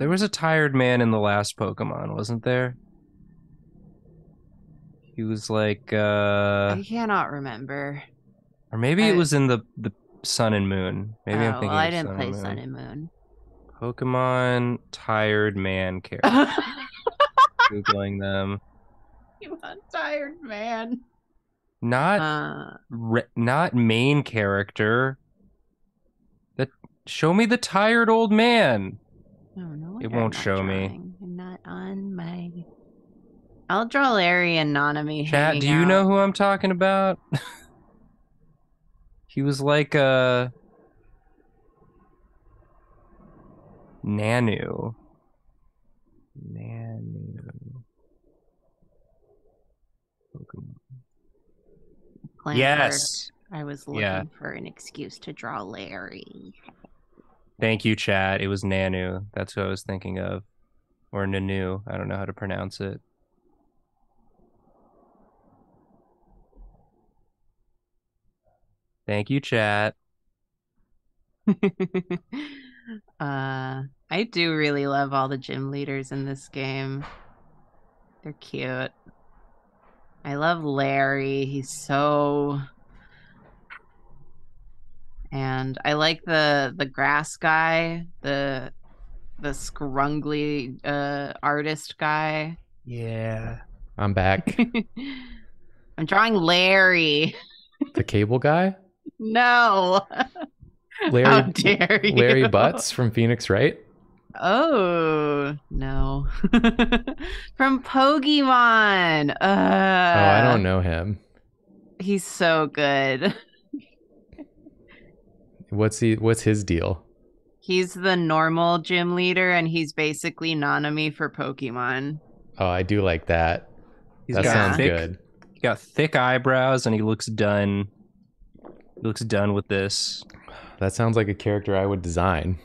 There was a tired man in the last Pokemon, wasn't there? He was like uh I cannot remember. or maybe it was in the the Sun and Moon. Maybe I'm Oh, thinking well, I didn't Sun play and. Sun and Moon. Pokemon tired man character. Googling them. you tired man. Not Uh, re- not main character. That show me the tired old man. Oh, no It won't show me. I'm not on my. I'll draw Larry and Nanami. Chat, do you know who I'm talking about? he was like a Nanu. Nanu. Pokemon. Yes. I was looking Yeah. for an excuse to draw Larry. Thank you, chat. It was Nanu. That's who I was thinking of. Or Nanu. I don't know how to pronounce it. Thank you, chat. uh, I do really love all the gym leaders in this game. They're cute. I love Larry. He's so and I like the the grass guy, the the scrungly uh artist guy. Yeah. I'm back. I'm drawing Larry. the cable guy, No. How Larry dare you? Larry Butz from Phoenix, right? Oh no. From Pokemon. Uh, oh, I don't know him. He's so good. What's he? What's his deal? He's the normal gym leader, and he's basically Nanami for Pokemon. Oh, I do like that. He's that got sounds thick, good. He got thick eyebrows and he looks done. He looks done with this. That sounds like a character I would design.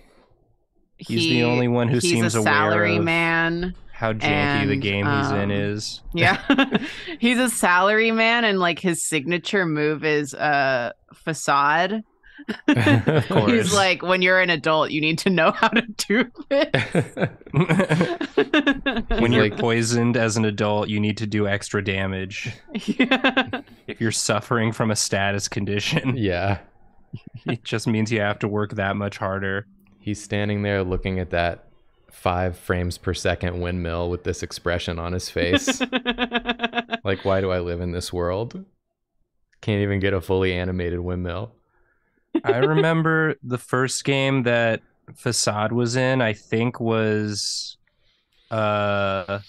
He's the only one who he's seems a aware salary of- man. How janky the game he's in um, is. Yeah. he's a salary man, and like his signature move is uh facade. Of. He's like, when you're an adult, you need to know how to do this. when you're like- poisoned as an adult, you need to do extra damage. Yeah. If you're suffering from a status condition, yeah. it just means you have to work that much harder. He's standing there looking at that five frames per second windmill with this expression on his face. like, why do I live in this world? Can't even get a fully animated windmill. I remember the first game that Facade was in, I think was uh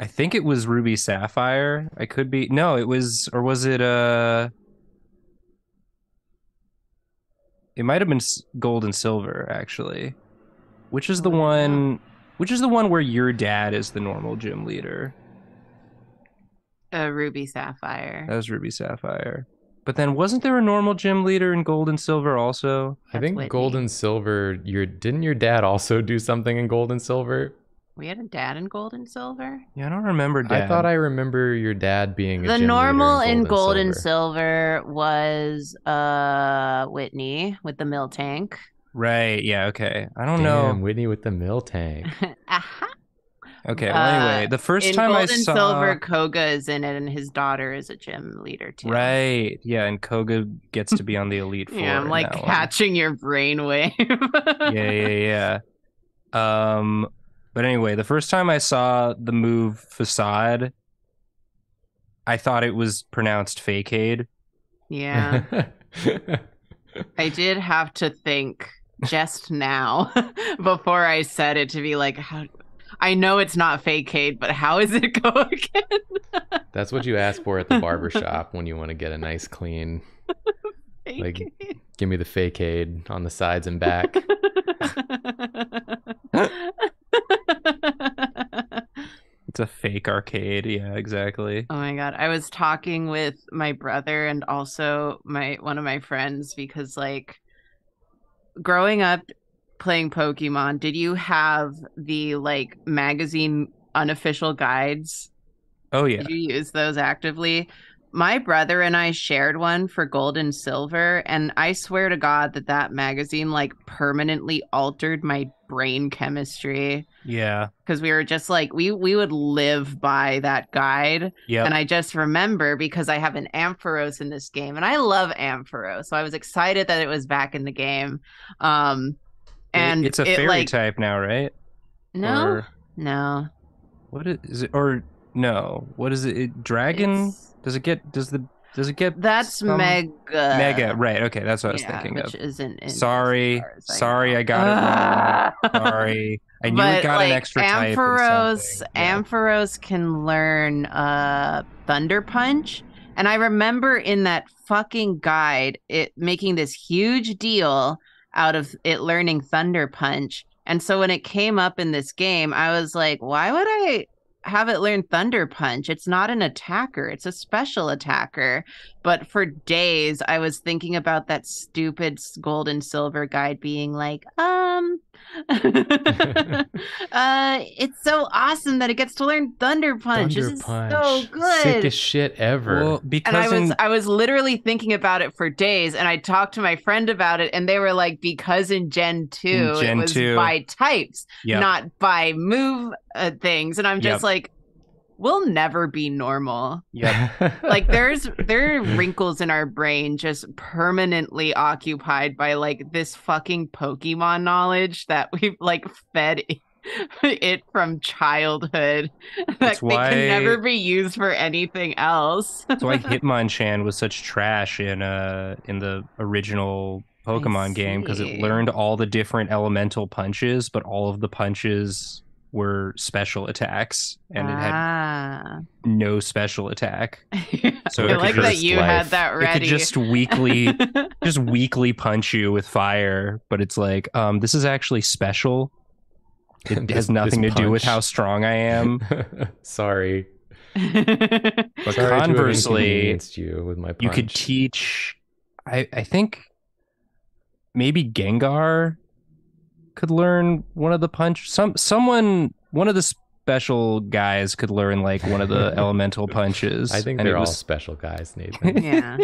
I think it was Ruby Sapphire. I could be No, it was or was it uh It might have been Gold and Silver actually. Which is the one which is the one where your dad is the normal gym leader? a ruby sapphire. That was Ruby Sapphire. But then wasn't there a normal gym leader in Gold and Silver also? I think Whitney. gold and silver. Your didn't your dad also do something in gold and silver? We had a dad in gold and silver. Yeah, I don't remember dad. I thought I remember your dad being a The gym leader normal in gold, gold and and silver. silver was uh Whitney with the Miltank. Right. Yeah. Okay. I don't Damn, know. Whitney with the Miltank. Aha. Okay. Well, Uh, anyway, the first in time I and saw Silver, Koga is in it, and his daughter is a gym leader too. Right. Yeah, and Koga gets to be on the elite four. Yeah, I'm like that one. catching your brainwave. yeah, yeah, yeah. Um, but anyway, the first time I saw the move facade, I thought it was pronounced fakeade. yeah. I did have to think just now before I said it to be like, how? I know it's not fake Kate, but how is it go again? That's what you ask for at the barber shop when you want to get a nice clean. Like- Fakeade. Give me the fake aid on the sides and back. It's a fake arcade. Yeah, exactly. Oh my god. I was talking with my brother and also my one of my friends because like growing up playing Pokemon, did you have the like magazine unofficial guides? Oh yeah. Did you use those actively? My brother and I shared one for gold and silver, and I swear to God that that magazine like permanently altered my brain chemistry Yeah. because we were just like we we would live by that guide. Yeah. And I just remember because I have an Ampharos in this game, and I love Ampharos, so I was excited that it was back in the game. Um, and it's a it, fairy like, type now, right? No, Or no. what is, is it? Or no? What is it? it dragon? It's- Does it get? Does the? Does it get? That's some- mega. Mega. Right. Okay. That's what I was yeah, thinking which of. isn't. in Sorry. Sorry. I got it wrong. Sorry. I knew but it got like an extra type. Ampharos, something. Yeah. Ampharos can learn uh Thunder Punch, and I remember in that fucking guide it making this huge deal out of it learning Thunder Punch. And so when it came up in this game, I was like, why would I have it learn Thunder Punch? It's not an attacker, it's a special attacker. But for days, I was thinking about that stupid gold and silver guide being like, um, uh, it's so awesome that it gets to learn Thunder Punch. Thunder this is so good. Sickest shit ever. Well, because and I was in, I was literally thinking about it for days, and I talked to my friend about it, and they were like, because in Gen two Gen it was 2. by types, Yep. not by move uh, things, and I'm just Yep. like, we'll never be normal. Yeah. Like there's there are wrinkles in our brain just permanently occupied by like this fucking Pokemon knowledge that we've like fed it from childhood. That That's they why- can never be used for anything else. That's why Hitmonchan was such trash in uh in the original Pokemon game because it learned all the different elemental punches, but all of the punches were special attacks, and it had ah. no special attack. So I it like could that just you life. had that It could just weakly, just weakly punch you with fire, but it's like, um, this is actually special. It This- has nothing to this do with how strong I am. Sorry. But Sorry conversely, you with my punch. you could teach. I I think maybe Gengar could learn one of the punch. Some someone one of the special guys could learn like one of the elemental punches. I think and they're all was- special guys, Nathan. yeah.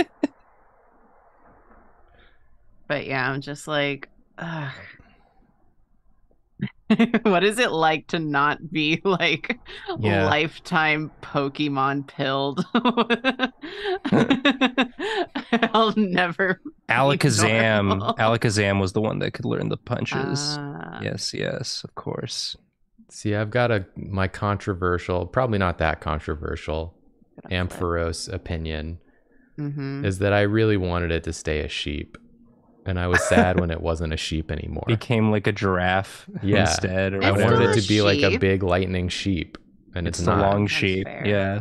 But yeah, I'm just like, ugh. what is it like to not be like Yeah. lifetime Pokemon pilled? I'll never. Alakazam. normal. Alakazam was the one that could learn the punches. Ah. yes, yes, of course. See, I've got a my controversial, probably not that controversial, Ampharos opinion Mhm. is that I really wanted it to stay a sheep, and I was sad when it wasn't a sheep anymore. Became like a giraffe Yeah. instead, or It's I wanted it to be like a big lightning sheep, and it's, it's the not. long That's sheep. fair. Yeah,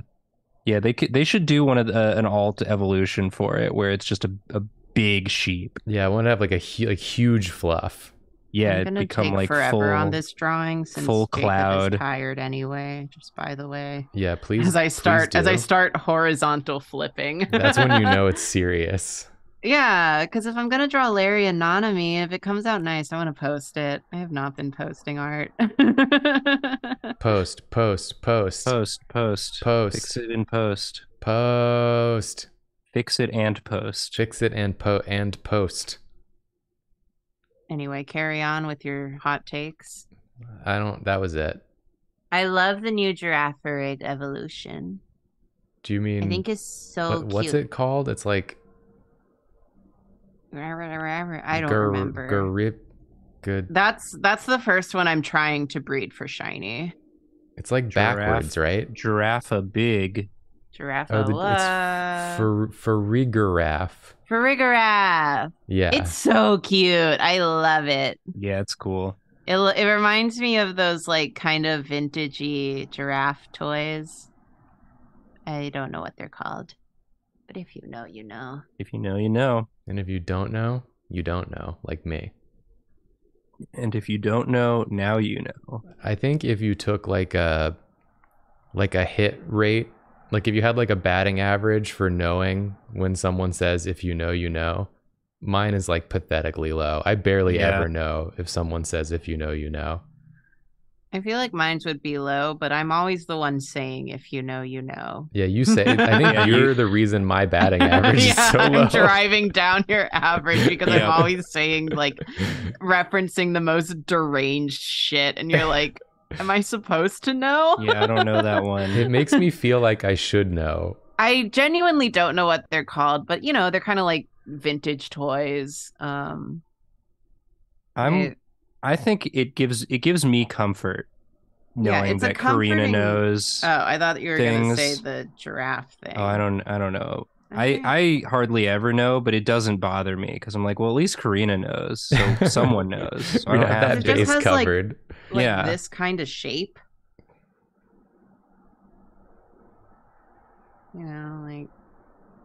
yeah. They could, they should do one of the, uh, an alt evolution for it where it's just a, a big sheep. Yeah, I want to have like a hu- like huge fluff. Yeah, I'm it gonna become take like forever full. on this drawing since full Jacob cloud. is tired anyway. Just by the way, Yeah, please. as I start as I start horizontal flipping. That's when you know it's serious. Yeah, because if I'm gonna draw Larry and Nanami, if it comes out nice, I want to post it. I have not been posting art. Post, post, post, Post, post, Post. Fix it and post. post. Fix it and post. Fix it and po and post. anyway, carry on with your hot takes. I don't. That was it. I love the new Girafarig evolution. Do you mean I think it's so what- cute. what's it called? It's like I don't Gar- remember. Garip good. That's that's the first one I'm trying to breed for shiny. It's like Giraffe. backwards, right? Giraffe a big. Giraffe. Oh, the, it's for Farigiraffe. Farigiraf. Yeah. It's so cute. I love it. Yeah, it's cool. It it reminds me of those like kind of vintagey giraffe toys. I don't know what they're called, but if you know, you know. If you know, you know. And if you don't know, you don't know, like me. And if you don't know, now you know. I think if you took like a like a hit rate, like if you had like a batting average for knowing when someone says if you know you know, mine is like pathetically low. I barely Yeah. ever know if someone says if you know you know. I feel like mine's would be low, but I'm always the one saying if you know, you know. Yeah, you say I think Yeah, you- you're the reason my batting average yeah, is so low. I'm driving down your average because Yeah. I'm always saying like referencing the most deranged shit, and you're like, "Am I supposed to know?" Yeah, I don't know that one. it makes me feel like I should know. I genuinely don't know what they're called, but you know, they're kind of like vintage toys. Um, I'm I- I think it gives it gives me comfort Yeah, knowing it's a that Karina knows. oh, I thought you were gonna say the giraffe thing. oh, I don't I don't know. Okay. I mm-hmm. I hardly ever know, but it doesn't bother me because I'm like, well, at least Karina knows, so someone knows. So I we don't have have that It just base has, like, covered. like yeah. this kind of shape. You know, like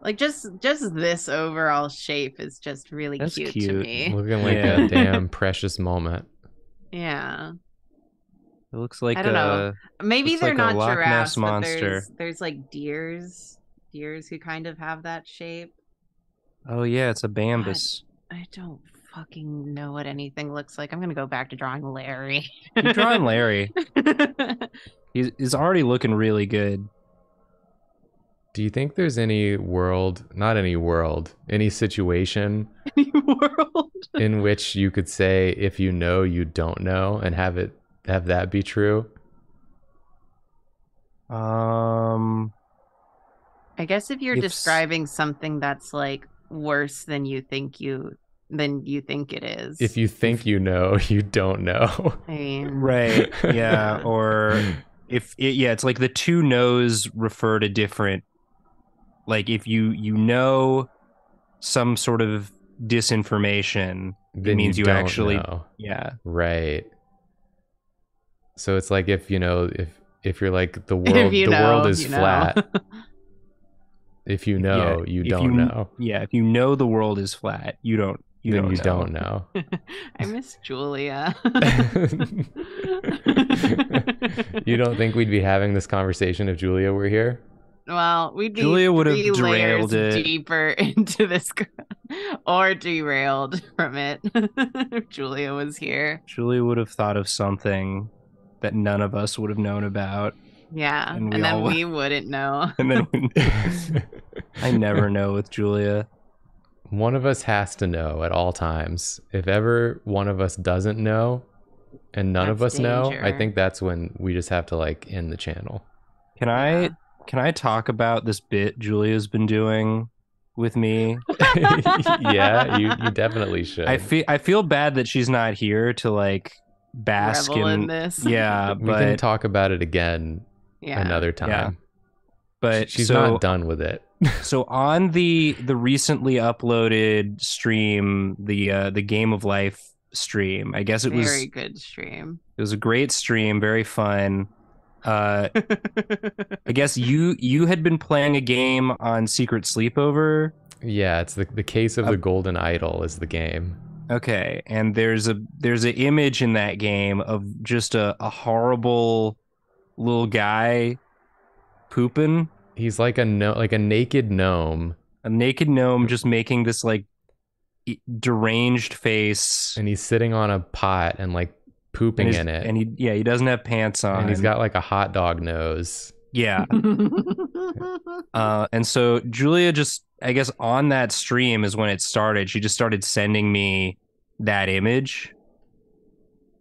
like just just this overall shape is just really That's cute, to cute. me. Looking like Yeah. a damn precious moment. Yeah. It looks like I don't a know. Maybe they're like a not Loch Ness giraffes, but there's there's like deers, deers who kind of have that shape. oh yeah, it's a bambus. I don't fucking know what anything looks like. I'm gonna go back to drawing Larry. Keep drawing Larry. He's he's already looking really good. Do you think there's any world, not any world, any situation world. in which you could say if you know you don't know and have it have that be true? Um, I guess if you're If describing something that's like worse than you think you than you think it is. If you think you know, you don't know. I mean, right, yeah, or if it, yeah, it's like the two knows refer to different. Like if you you know some sort of disinformation, then means you don't actually- know. yeah, Right. So it's like if you know if if you're like the world the know, world is you know. flat. If you know, Yeah, you don't you- know. yeah. If you know the world is flat, you don't. You then don't. you know. don't know. I miss Julia. you don't think we'd be having this conversation if Julia were here? Well, we'd be Julia would have layers derailed it. deeper into this, or derailed from it if Julia was here. Julia would have thought of something that none of us would have known about, Yeah, And and, then all- we wouldn't know. and then we, I never know with Julia. one of us has to know at all times. If ever one of us doesn't know and none of That's us know, I think that's when we just have to like end the channel. Can I can I talk about this bit Julia's been doing with me? yeah, you, you definitely should. I feel I feel bad that she's not here to like bask Revel in in, this. yeah, we but can talk about it again yeah. another time. Yeah. but She's so, not done with it. So on the the recently uploaded stream, the uh, the Game of Life stream, I guess it was Very good stream. it was a great stream, very fun. Uh, I guess you you had been playing a game on Secret Sleepover. Yeah, it's the the case of Uh, the golden idol is the game. Okay, and there's a there's an image in that game of just a, a horrible little guy pooping, He's like a no, like a naked gnome, a naked gnome just making this like deranged face. and he's sitting on a pot and like pooping in it, and he yeah he doesn't have pants on. and he's got like a hot dog nose. yeah. Uh, and so Julia just, I guess, on that stream is when it started. She just started sending me that image,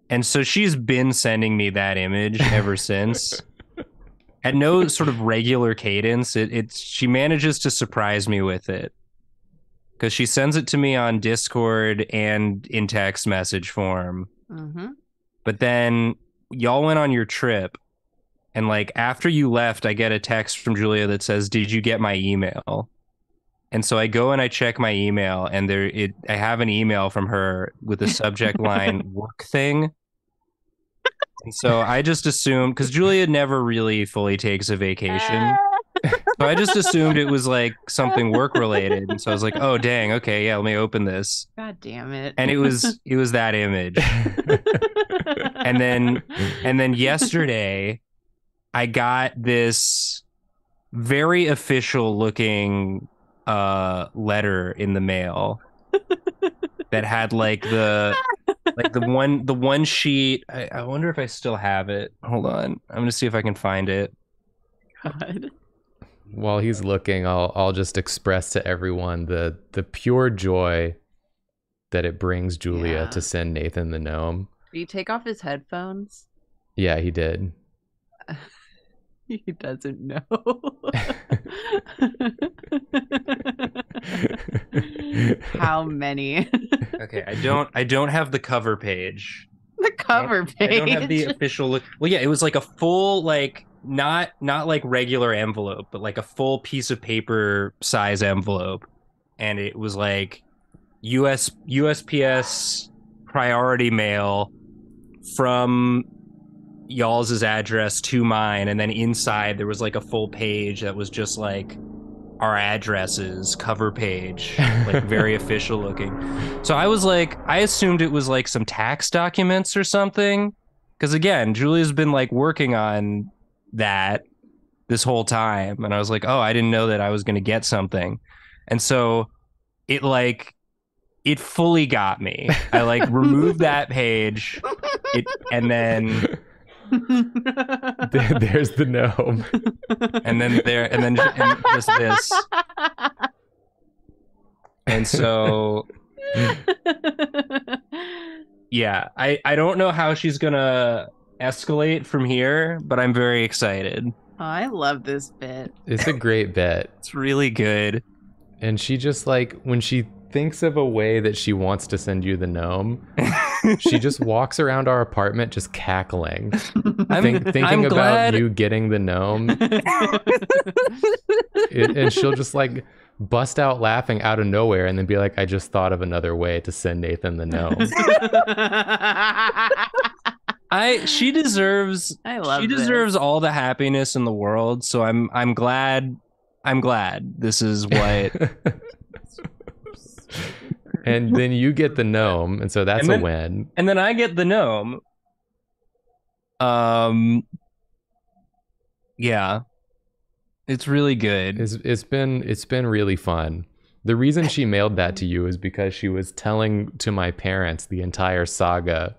And so she's been sending me that image ever since. At no sort of regular cadence. It it's she manages to surprise me with it. Cause she sends it to me on Discord and in text message form. Mm-hmm. But then y'all went on your trip, and like after you left, I get a text from Julia that says, "Did you get my email?" And so I go and I check my email, and there it I have an email from her with the subject line "work thing." And so I just assumed because Julia never really fully takes a vacation. Uh, So I just assumed it was like something work related. And so I was like, oh dang, okay, yeah, let me open this. God damn it. And it was it was that image. And then and then yesterday I got this very official looking uh letter in the mail that had like the like the one the one sheet I, I wonder if I still have it. Hold on. I'm gonna see if I can find it. God. While he's looking, I'll I'll just express to everyone the the pure joy that it brings Julia Yeah. to send Nathan the gnome. Do you take off his headphones? Yeah, he did. He doesn't know. How many? Okay, I don't I don't have the cover page. the cover page. I don't have the official look. Well, yeah, it was like a full like not not like regular envelope, but like a full piece of paper size envelope, and it was like US USPS priority mail from y'all's address to mine, and then inside there was like a full page that was just like our addresses cover page like very official looking. So i was like i assumed it was like some tax documents or something. Because again julia's been like working on that this whole time and i was like oh i didn't know that i was going to get something. And so it like it fully got me. I like removed that page. It, and then There- There's the gnome. and then there and then and just this. And so yeah i i don't know how she's gonna escalate from here but i'm very excited Oh, I love this bit. It's a great bit. it's really good And she just like when she thinks of a way that she wants to send you the gnome, she just walks around our apartment just cackling, i'm, think, thinking I'm about glad you getting the gnome, it, and she'll just like bust out laughing out of nowhere and then be like, "I just thought of another way to send Nathan the gnome." I she deserves I love she this. deserves all the happiness in the world so i'm i'm glad i'm glad this is what and then you get the gnome, and so that's And then- a win. and then I get the gnome. Um, yeah, it's really good. It's it's been it's been really fun. The reason she mailed that to you is because she was telling to my parents the entire saga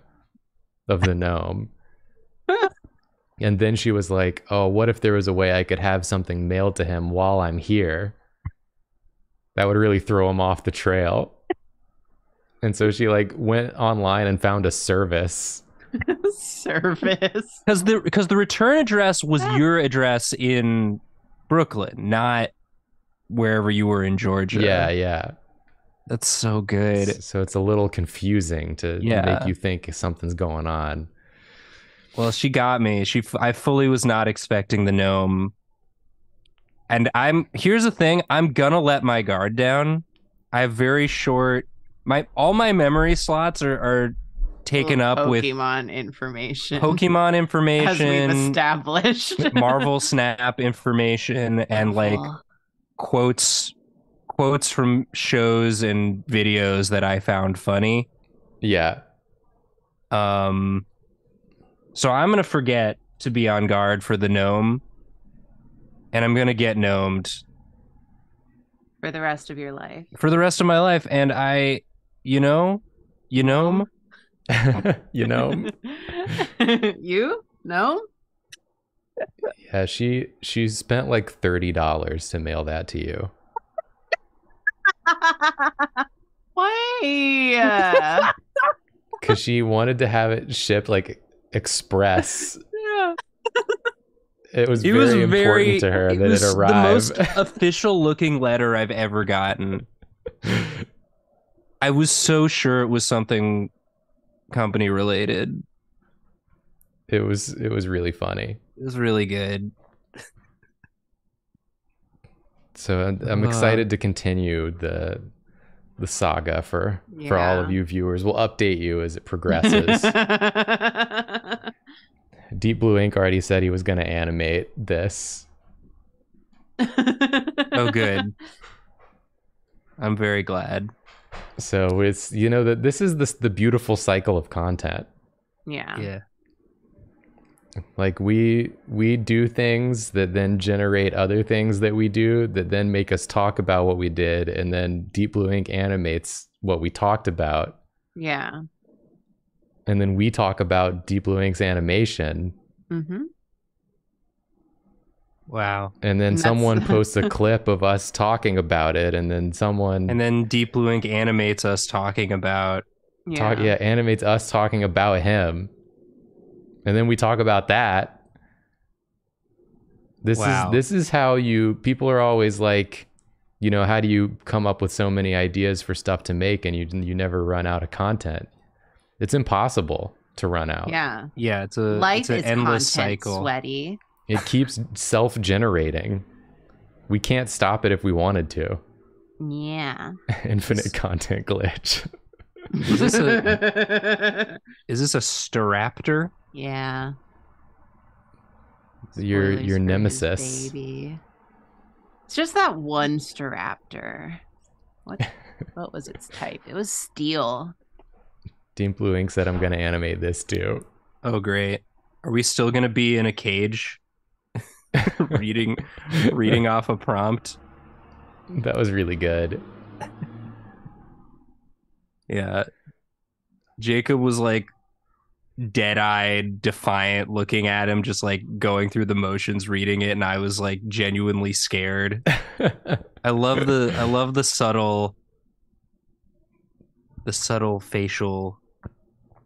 of the gnome. and then she was like, "Oh, what if there was a way I could have something mailed to him while I'm here? That would really throw him off the trail." And so she like went online and found a service. service. Because the because the return address was ah. your address in Brooklyn, not wherever you were in Georgia. Yeah, yeah. That's so good. So it's a little confusing to Yeah. make you think something's going on. Well, she got me. She, f- I fully was not expecting the gnome. And I'm here's the thing. I'm gonna let my guard down. I have very short. My all my memory slots are are taken up with Pokemon information. Pokemon as we've information, established. Marvel Snap information, and like quotes quotes from shows and videos that I found funny. Yeah. Um, so I'm gonna forget to be on guard for the gnome, and I'm gonna get gnomed for the rest of your life. for the rest of my life. And I, you know, you gnome, you know? you? No? Yeah, she she spent like thirty dollars to mail that to you. Why? Cause she wanted to have it shipped like express. Yeah. It was It very was important very to her it that was it arrived. the most official looking letter I've ever gotten. I was so sure it was something company related. it was it was really funny. It was really good. So I'm, I'm Uh. excited to continue the the saga for for all of you viewers. We'll update you as it progresses. Deep Blue Ink already said he was going to animate this. Oh, good. I'm very glad. So it's you know that this is this the beautiful cycle of content. Yeah. Yeah. Like we we do things that then generate other things that we do that then make us talk about what we did and then Deep Blue Ink animates what we talked about Yeah. and then we talk about Deep Blue Ink's animation Mm-hmm. Wow. and then And someone posts a clip of us talking about it and then someone And then Deep Blue Ink animates us talking about Yeah. talk yeah animates us talking about him and then we talk about that this Wow. is this is how you people are always like you know how do you come up with so many ideas for stuff to make and you you never run out of content it's impossible to run out Yeah. yeah, it's a Life it's an is endless content cycle. sweaty. it keeps self-generating we can't stop it if we wanted to Yeah. infinite content glitch Is this a is this a Staraptor? Yeah. your Spoilers your for his nemesis Baby. It's just that one Staraptor. What what was its type? It was steel. deep blue ink said i'm going to animate this too Oh great. Are we still gonna be in a cage? reading reading off a prompt. that was really good Yeah. Jacob was like dead eyed, defiant, looking at him, just like going through the motions, reading it, and I was like genuinely scared. I love the I love the subtle the subtle facial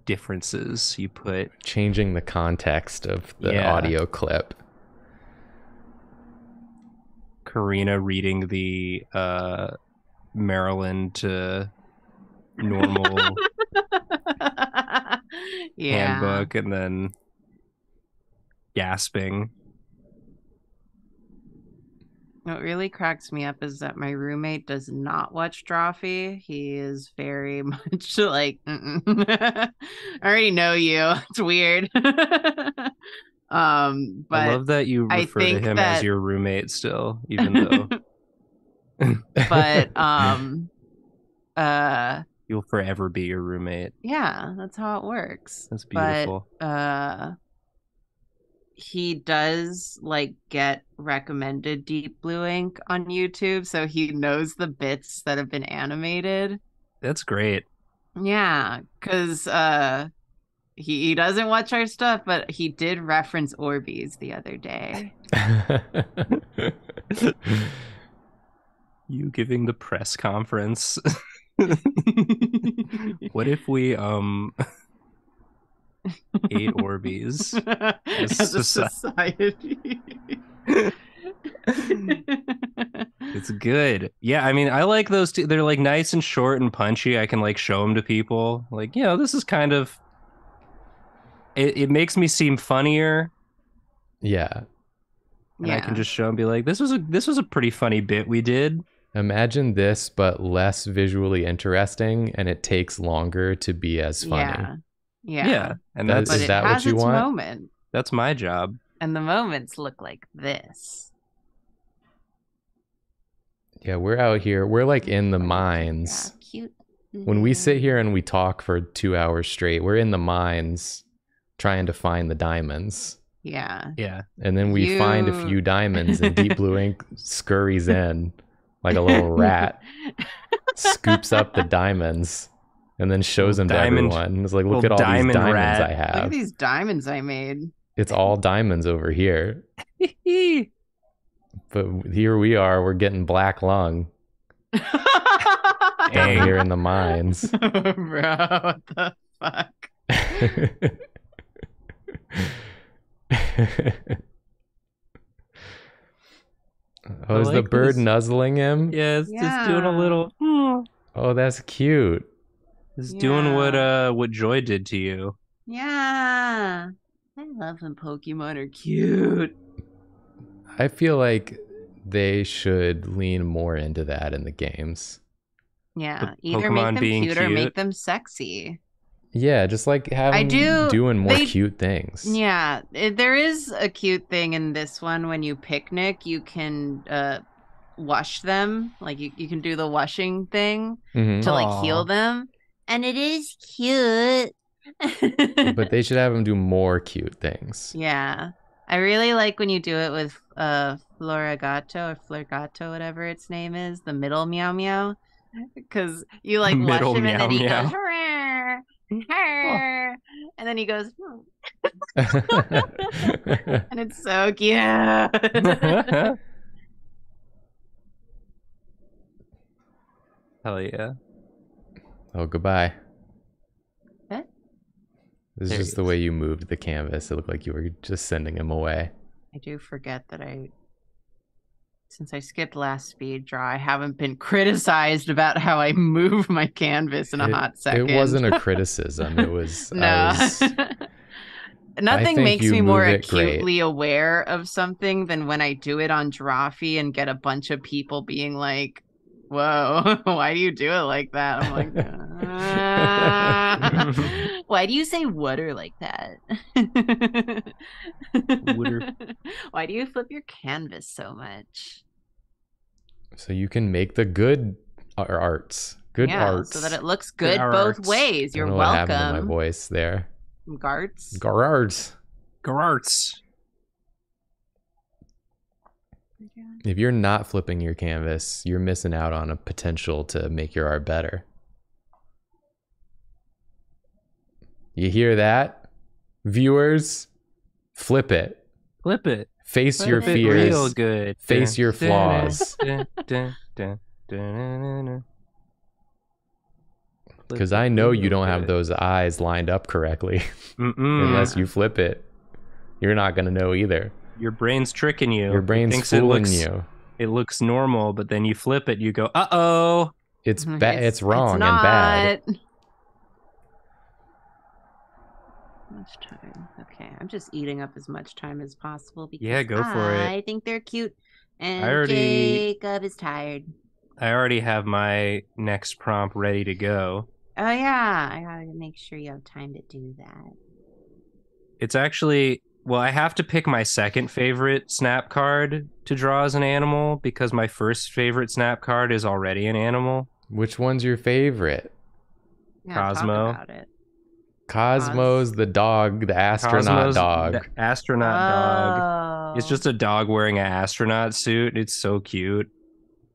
differences you put. changing the context of the Yeah. audio clip. Karina reading the uh Maryland to normal yeah. handbook and then gasping. What really cracks me up is that my roommate does not watch Drawfee. He is very much like, "Mm-mm. I already know you. It's weird. um, but I love that you I refer to him as your roommate still, even though but um, uh, you'll forever be your roommate. yeah, that's how it works. That's But, beautiful. uh he does like get recommended deep blue ink on youtube so he knows the bits that have been animated That's great. yeah because uh he, he doesn't watch our stuff but he did reference orbeez the other day You giving the press conference. what if we um ate Orbeez? as As a soci- society It's good. Yeah, I mean, I like those two. They're like nice and short and punchy. I can like show them to people. Like, you know, this is kind of. It, it makes me seem funnier, yeah. and I can just show them, be like, "This was a this was a pretty funny bit we did." Imagine this, but less visually interesting, and it takes longer to be as funny. yeah yeah, Yeah, and that's but Is it that what you its want? moment that's my job. and the moments look like this Yeah, we're out here. We're like in the mines. Yeah, cute. When we sit mm-hmm. here and we talk for two hours straight, we're in the mines trying to find the diamonds. Yeah. Yeah, And then we find a few diamonds, and Deep Blue Ink scurries in like a little rat, scoops up the diamonds, and then shows them to Diamond- everyone. It's like, look at little all these diamonds rat. I Look have. at these diamonds I made. It's all diamonds over here. But here we are, we're getting black lung down Dang. here in the mines. Bro, what the fuck. Oh, is the bird this. nuzzling him? Yeah, it's just doing a little. hmm. Oh, that's cute. It's doing what uh what Joy did to you. Yeah. I love when Pokemon are cute. I feel like they should lean more into that in the games. Yeah. The Either Pokemon make them being cute, or make them sexy. Yeah, just like having do- doing more they- cute things. Yeah. it- There is a cute thing in this one when you picnic, you can uh wash them. Like you, you can do the washing thing Mhm. to like Aw. heal them. And it is cute. But they should have them do more cute things. Yeah. I really like when you do it with uh Florigato or Florgato, whatever its name is, the middle meow meow. Because you like wash Middle him and then he meow goes, meow. "Rrr, rrr," and then he goes, "Hmm," and it's so cute. Hell yeah. oh, goodbye. What? This is just the way you moved the canvas. It looked like you were just sending him away. I do forget that I, since I skipped last speed draw, I haven't been criticized about how I move my canvas in a It- hot second. It wasn't a criticism. It was. No. was Nothing makes me more it great. acutely aware of something than when I do it on Drawfee and get a bunch of people being like, Whoa, why do you do it like that? I'm like, "Ah." why do you say water like that? Water. Why do you flip your canvas so much? so you can make the good ar- arts. Good yeah, arts. so that it looks good arts. both ways. You're don't know what happened my voice there. Garts. Garards. Gararts. If you're not flipping your canvas, you're missing out on a potential to make your art better. You hear that? Viewers, flip it. Flip it. Face Flip your it fears. Real good. Face your flaws. Because I know you don't have those eyes lined up correctly unless you flip it. You're not going to know either. Your brain's tricking you. Your brain's thinks it fooling looks, you. It looks normal, but then you flip it, you go, uh oh. It's bad. ba- it's, wrong and bad. not. Much time. Okay, I'm just eating up as much time as possible because Yeah, go for it. I think they're cute, and already- Jacob is tired. I already have my next prompt ready to go. Oh yeah, I gotta make sure you have time to do that. It's actually well, I have to pick my second favorite snap card to draw as an animal because my first favorite snap card is already an animal. Which one's your favorite? Yeah, talk Cosmo. about it. Cosmo's the dog, the astronaut Cosmo's dog. the astronaut dog. Oh. It's just a dog wearing an astronaut suit. It's so cute.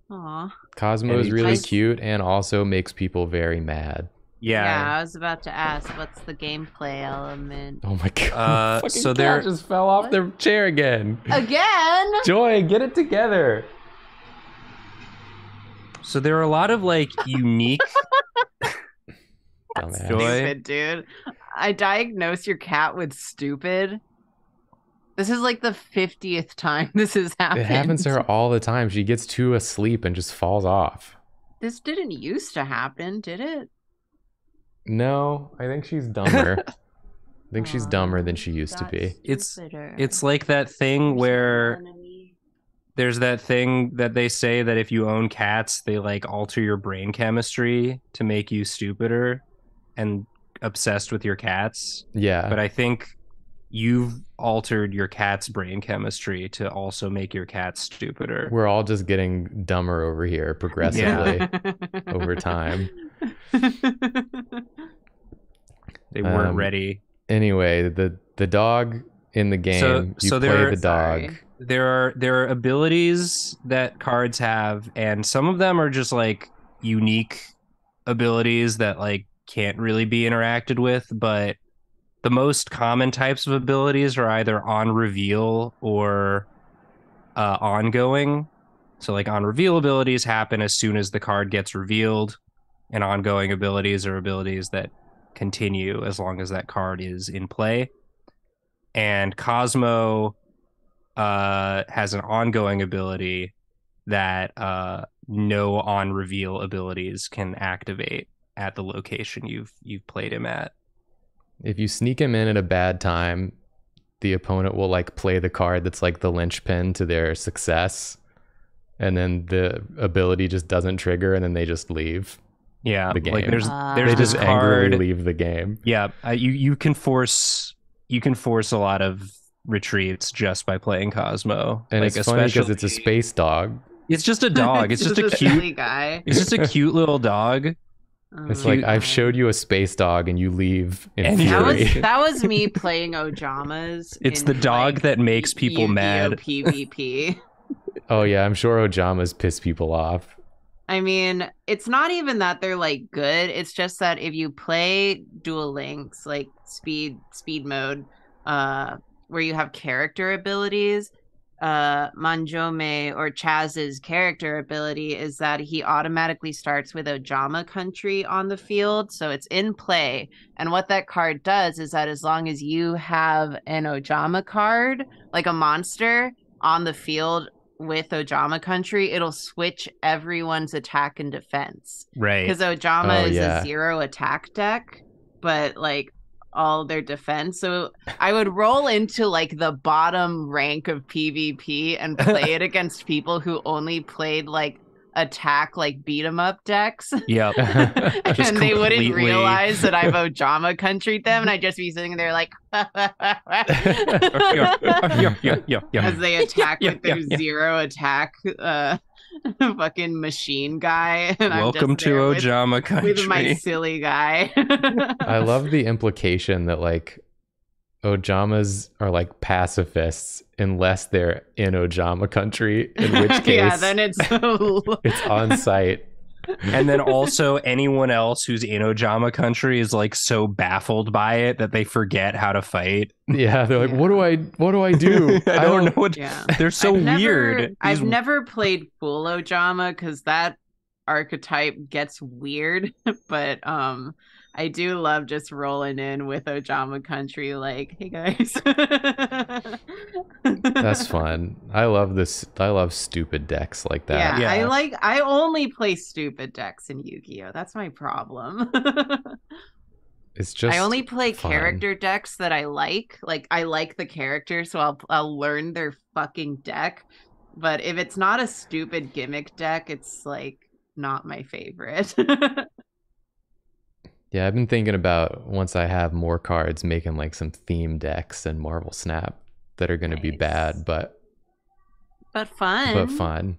Aw. Cosmo's he really just- cute and also makes people very mad. Yeah. Yeah. I was about to ask, what's the gameplay element? Oh my god. Uh, Fucking so cat there- just fell off their chair again. Again? Joy, get it together. So there are a lot of like unique Dumbass. Joy. Stupid, dude. I diagnose your cat with stupid. This is like the 50th time this has happened. It happens to her all the time. She gets too asleep and just falls off. This didn't used to happen, did it? No, I think she's dumber. I think she's dumber than she used to be. It's- stupider. it's like that thing where there's that thing that they say that if you own cats, they like alter your brain chemistry to make you stupider and obsessed with your cats. Yeah. But I think you've altered your cat's brain chemistry to also make your cat stupider. We're all just getting dumber over here progressively over time. They weren't Um, ready. Anyway, the the dog in the game, So- you so play there- the dog. Sorry. There are there are abilities that cards have, and some of them are just like unique abilities that like can't really be interacted with, but the most common types of abilities are either on reveal or uh, ongoing. So like on reveal abilities happen as soon as the card gets revealed, and ongoing abilities are abilities that continue as long as that card is in play. And Cosmo uh, has an ongoing ability that uh, no on reveal abilities can activate at the location you've you've played him at. If you sneak him in at a bad time, the opponent will like play the card that's like the linchpin to their success, and then the ability just doesn't trigger, and then they just leave. Yeah, The game like game. there's Ah. there's they this just angrily card. leave the game. Yeah, uh, you you can force you can force a lot of retreats just by playing Cosmo. And like, it's funny because it's a space dog. It's just a dog. It's, just, a cute. silly guy. It's just a cute little dog. It's Oh like my I've showed you a space dog and you leave in And That fury. was that was me playing Ojamas. It's the dog like, that makes people Yu-Gi-Oh! mad. PvP. oh yeah, I'm sure Ojamas piss people off. I mean, it's not even that they're like good. It's just that if you play Duel Links, like speed speed mode, uh, where you have character abilities, uh, Manjome or Chazz's character ability is that he automatically starts with Ojama country on the field, so it's in play. And what that card does is that as long as you have an Ojama card, like a monster, on the field with Ojama Country, it'll switch everyone's attack and defense. Right. Because Ojama Oh, is yeah. a zero attack deck, but like all their defense. So I would roll into like the bottom rank of PvP and play it against people who only played like attack like beat 'em up decks. Yep. and Just they wouldn't realize that I've Ojama countryed them, and I'd just be sitting there like, yeah, yeah, yeah, yeah, yeah. as they attack Yeah, with their yeah, yeah. zero attack uh fucking machine guy and I'm Welcome just to there with- Ojama Country. with my silly guy I love the implication that like Ojamas are like pacifists unless they're in Ojama country, in which case yeah then it's it's on site. and then also anyone else who's in Ojama Country is like so baffled by it that they forget how to fight. Yeah, they're like, Yeah. what do I what do I do? I don't know what yeah they're so I've never- weird. I've These- never played full Ojama because that archetype gets weird but um I do love just rolling in with Ojama country like hey guys That's fun. I love this I love stupid decks like that. Yeah, I like. I only play stupid decks in Yu-Gi-Oh. That's my problem. It's just I only play fun. character decks that I like. Like I like the character, so I'll I'll learn their fucking deck. But if it's not a stupid gimmick deck, it's like not my favorite. Yeah, I've been thinking about once I have more cards making like some theme decks and Marvel Snap that are going to be bad but but fun. but fun.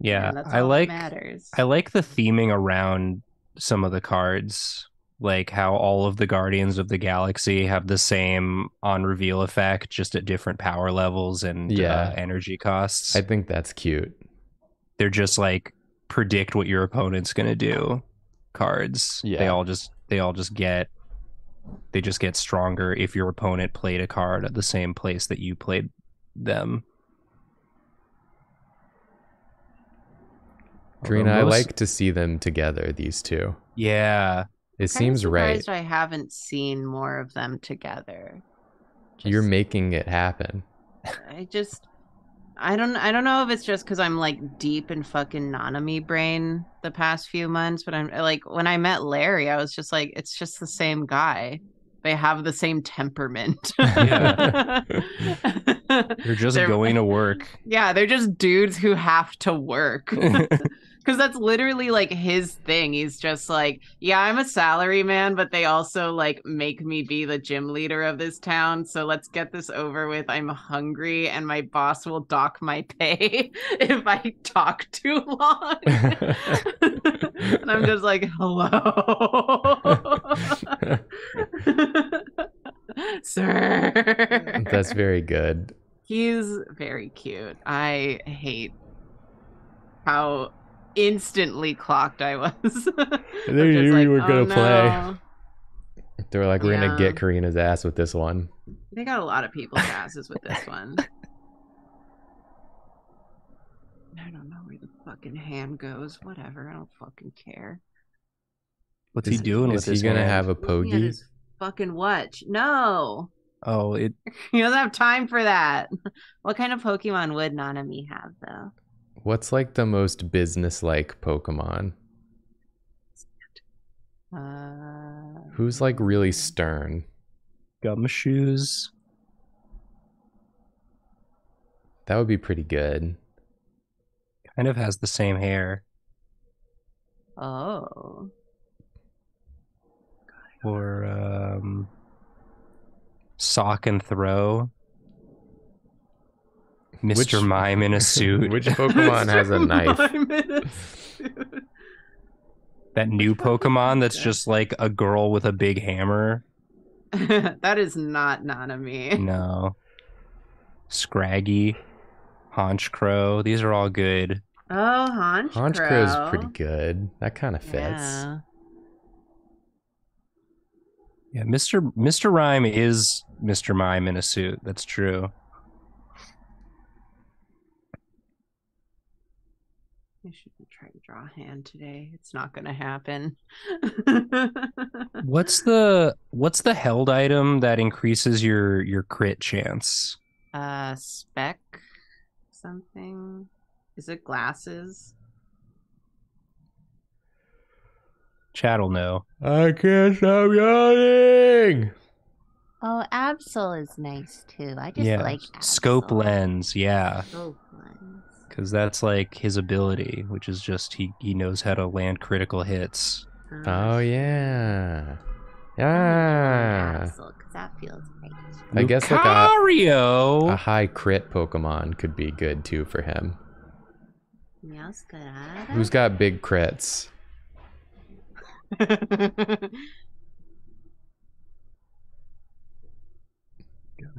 yeah, that's I all that like matters. I like the theming around some of the cards, like how all of the Guardians of the Galaxy have the same on reveal effect, just at different power levels and Yeah. uh, energy costs. I think that's cute. They're just like predict what your opponent's gonna do cards. Yeah. They all just they all just get they just get stronger if your opponent played a card at the same place that you played them. Karina, I like to see them together these two. Yeah. It Kinda seems right. I haven't seen more of them together. You're making it happen. I just I don't I don't know if it's just because I'm like deep in fucking Nanami brain the past few months, but I'm like when I met Larry, I was just like, it's just the same guy. They have the same temperament. Yeah. You're just They're- going to work. Yeah, they're just dudes who have to work. Because that's literally like his thing. He's just like, yeah, I'm a salary man, but they also like make me be the gym leader of this town. So let's get this over with. I'm hungry, and my boss will dock my pay if I talk too long. and I'm just like, hello, sir. That's very good. He's very cute. I hate how instantly clocked I was. They I'm just knew you were gonna "Oh, play." no." They were like, we're Yeah. gonna get Karina's ass with this one. They got a lot of people's asses with this one. I don't know where the fucking hand goes. Whatever. I don't fucking care. What's Is- he doing is with he gonna hand? have a Looking pokey? his fucking watch. No. Oh, it. He doesn't have time for that. What kind of Pokemon would Nanami have though? What's like the most business-like Pokemon? Uh, Who's like really stern? Gumshoos. That would be pretty good. Kind of has the same hair. Oh. Or um, Sawk and Throh. Mr. Which- Mime in a suit. Which Pokemon has a knife? Mime in a suit. that new Pokemon Pokemon that's just like a girl with a big hammer. that is not Nanami. No. Scraggy, Honchkrow. These are all good. Oh, Honchkrow. Honchkrow's pretty good. That kind of fits. Yeah. Yeah, Mr. Mr. Rime is Mr. Mime in a suit. That's true. I shouldn't try to draw a hand today. It's not going to happen. What's the what's the held item that increases your your crit chance? uh, spec something. Is it glasses? Chat'll know. I can't stop yawning. Oh, Absol is nice too. I just yeah, like scope lens. Yeah, Scope lens. Because that's like his ability, which is just he he knows how to land critical hits. Ah. Oh yeah, I'm yeah. Absol because that feels great. I guess like a, Lucario. a high crit Pokemon could be good too for him. Who's got big crits? God,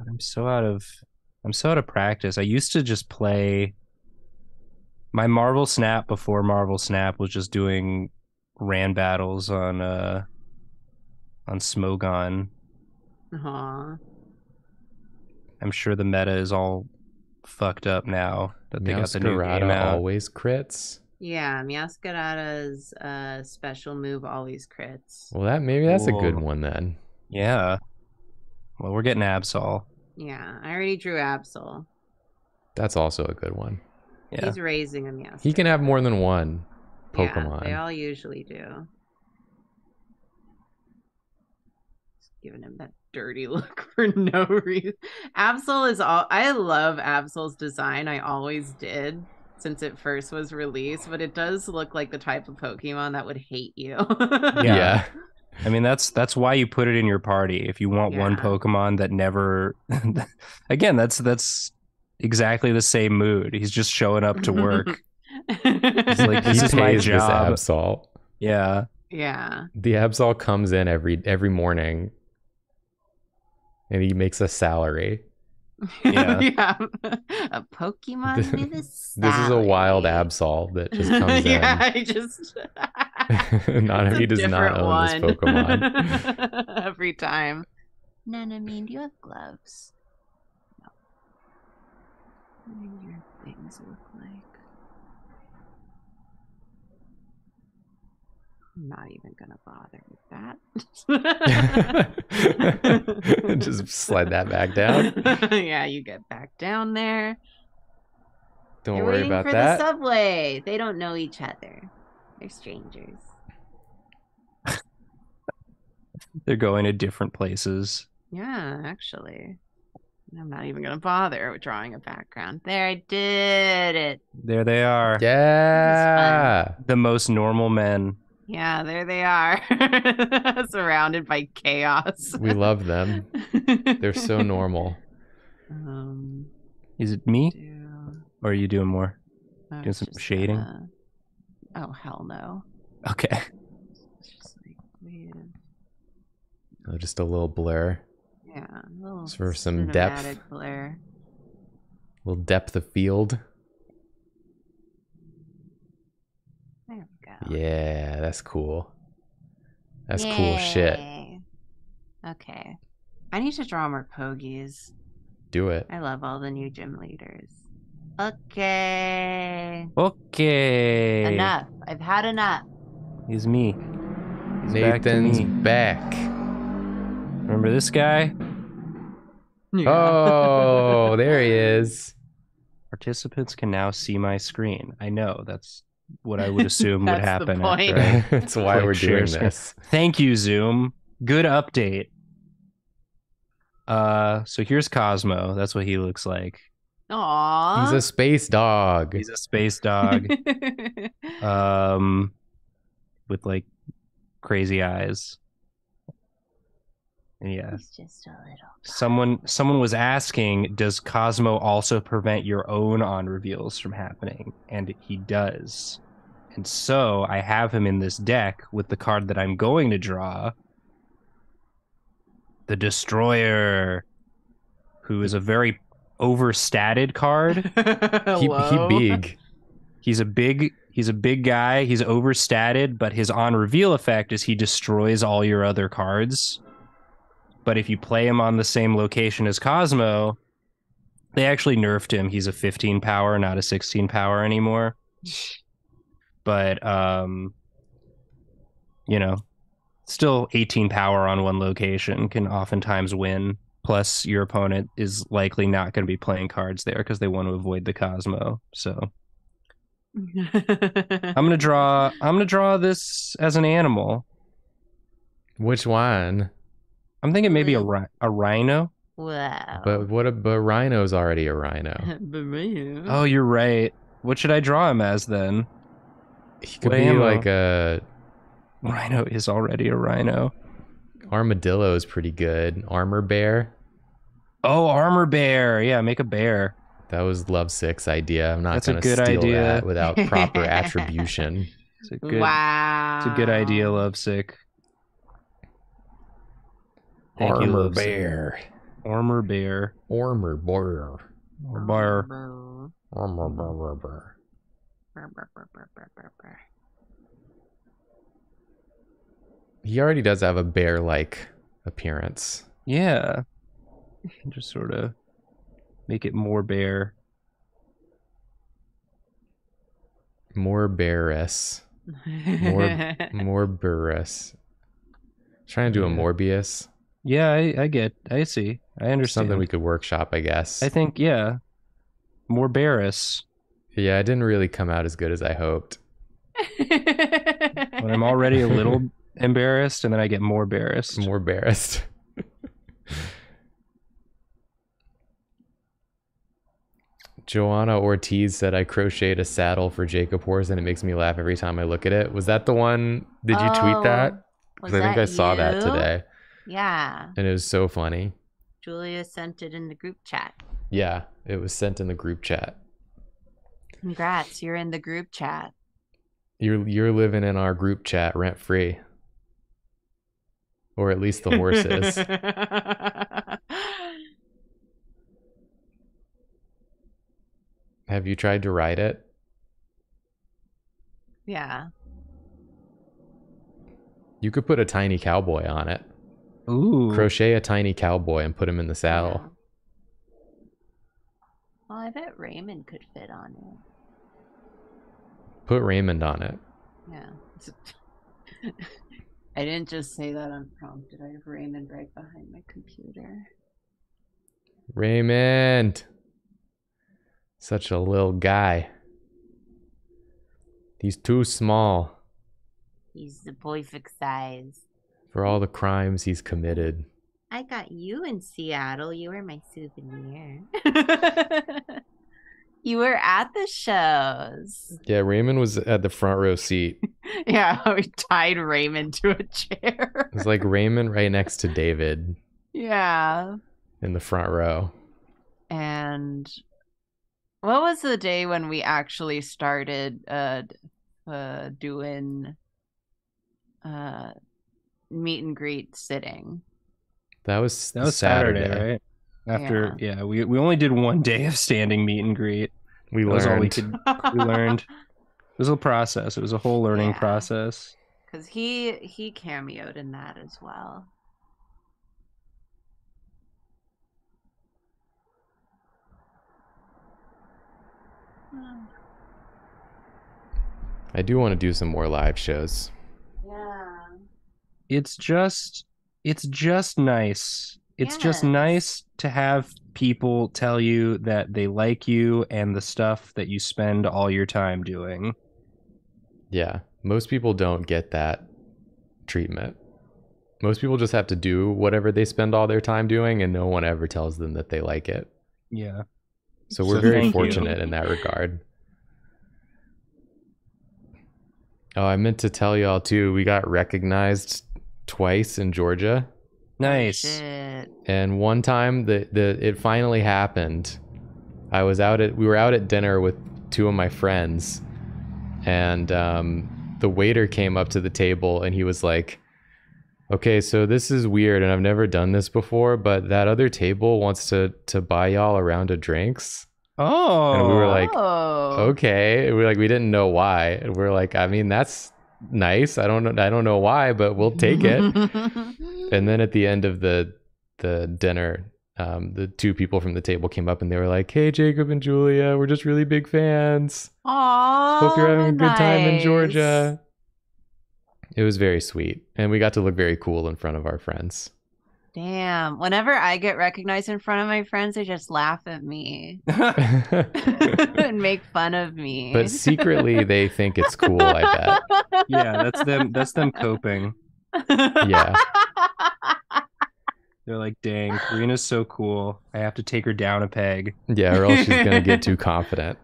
I'm so out of I'm so out of practice. I used to just play my Marvel Snap before Marvel Snap was just doing ran battles on uh on Smogon. Aw. I'm sure the meta is all fucked up now that they got the new game Meowscarada out. always crits. Yeah, Meowscarada's uh, special move always crits. Well, that maybe that's a good one then. Yeah. Well, we're getting Absol. Yeah, I already drew Absol. That's also a good one. Yeah. He's raising a Meowscarada. He can have more than one Pokemon. Yeah, Pokemon. they all usually do. Just giving him that dirty look for no reason. Absol is all I love Absol's design. I always did since it first was released, but it does look like the type of Pokemon that would hate you. Yeah. yeah. I mean, that's that's why you put it in your party. If you want one Pokemon that never, again, that's that's exactly the same mood. He's just showing up to work. It's like, He This is my pays this job. Absol. yeah, yeah. The Absol comes in every every morning, and he makes a salary. Yeah. yeah. A Pokemon with a This is a wild. Absol that just comes yeah, I just in. not It's a he does not different own this. Pokemon. Every time. Nanamine, do you have gloves? What do your things look like? I'm not even gonna bother with that. just slide that back down. yeah, you get back down there. Don't They're worry about for that. the subway. They don't know each other. They're strangers. they're going to different places. Yeah, actually. I'm not even gonna bother with drawing a background. There, I did it. There they are, Yeah. the most normal men. Yeah, there they are. Surrounded by chaos. We love them. They're so normal. Um, Is it me, do- or are you doing more? I Doing some shading? gonna- Oh hell no! Okay. It's just like we have- Oh, just a little blur, yeah, a little for some depth. cinematic Blur. little depth of field. There we go. Yeah, that's cool. That's cool shit. Okay, I need to draw more pogies. Do it. I love all the new gym leaders. Okay. Okay. Enough. I've had enough. He's me. back to Nathan's me. back. Remember this guy? Oh, there he is. Participants can now see my screen. I know that's what I would assume would That's the happen. point. I- That's why we're share doing screen. this. Thank you, Zoom. Good update. Uh, so here's Cosmo. That's what he looks like. Aww. He's a space dog. He's a space dog, um, with like crazy eyes. And yeah, He's just a little. someone someone was asking, does Cosmo also prevent your own on reveals from happening? And he does. And so I have him in this deck with the card that I'm going to draw. The Destroyer, who is a very overstated card. he, he big. He's a big he's a big guy. He's overstated, but his on reveal effect is he destroys all your other cards. But if you play him on the same location as Cosmo, they actually nerfed him. He's a 15 power, not a 16 power anymore. But um you know, still 18 power on one location can oftentimes win. Plus your opponent is likely not going to be playing cards there because they want to avoid the Cosmo. So I'm gonna draw. I'm gonna draw this as an animal. Which one? I'm thinking maybe a ri- a rhino. Wow. But what? A, but Rhino's already a rhino. Oh, you're right. What should I draw him as then? He could What be ammo? like a Rhino is already a rhino. armadillo. Is pretty good. Armor bear. Oh, armor bear. Yeah, make a bear. That was Lovesick's idea. I'm not That's a gonna good steal idea. that without proper attribution. It's a good. wow. It's a good idea. Lovesick. Thank you, Lovesick. bear. Armor bear. Armor bear. Or bear. Armor bear. bear. He already does have a bear-like appearance. Yeah. Just sort of make it more bear. More bearess. More, more bearess. Trying to do a. Morbius. Yeah, I, I get. I see. I understand. Something we could workshop, I guess. I think yeah, more Barris. yeah, it didn't really come out as good as I hoped. When I'm already a little embarrassed, and then I get more embarrassed. More embarrassed. Joanna Ortiz said I crocheted a saddle for Jacob Horse and it makes me laugh every time I look at it. Was that the one? Did you tweet that? Oh, Because I think I that saw that today Yeah. and it was so funny. Julia sent it in the group chat. Yeah, it was sent in the group chat. Congrats, you're in the group chat. You're you're living in our group chat rent free. Or at least the horses. Have you tried to ride it? yeah. You could put a tiny cowboy on it. Ooh, Crochet a tiny cowboy and put him in the saddle. Yeah. Well, I bet Raymond could fit on it. Put Raymond on it. Yeah. I didn't just say that unprompted. I have Raymond right behind my computer. Raymond. Such a little guy. He's too small He's the perfect size. For all the crimes he's committed. I got you in Seattle. You were my souvenir. you were at the shows. Yeah, Raymond was at the front row seat. yeah, we tied Raymond to a chair. It was like Raymond right next to David yeah. in the front row. And what was the day when we actually started uh uh doing uh meet and greet sitting? That was that was Saturday, right? After yeah. we we only did one day of standing meet and greet. We That learned. was all we could. We learned. It was a process. It was a whole learning Yeah. process. Cuz he he cameoed in that as well. I do want to do some more live shows. Yeah. It's just it's just nice. It's just nice to have people tell you that they like you and the stuff that you spend all your time doing. Yeah. Most people don't get that treatment. Most people just have to do whatever they spend all their time doing, and no one ever tells them that they like it. Yeah. So we're So very thank you. fortunate in that regard. Oh, I meant to tell y'all too, we got recognized twice in Georgia. Nice. Shit. And one time the the it finally happened. I was out at we were out at dinner with two of my friends and um, the waiter came up to the table and he was like okay so this is weird and i've never done this before but that other table wants to to buy y'all a round of drinks Oh. And we were like, oh. okay And we're like we didn't know why and we're like i mean that's nice. I don't know i don't know why but we'll take it. And then at the end of the the dinner um, the two people from the table came up and they were like hey jacob and julia we're just really big fans. Aw, hope you're having a good time in georgia. it was very sweet. And we got to look very cool in front of our friends Damn. Whenever I get recognized in front of my friends, they just laugh at me and make fun of me. but secretly they think it's cool i bet yeah, that's them that's them coping. Yeah. They're like, dang, Karina's so cool. I have to take her down a peg. yeah or else she's gonna get too confident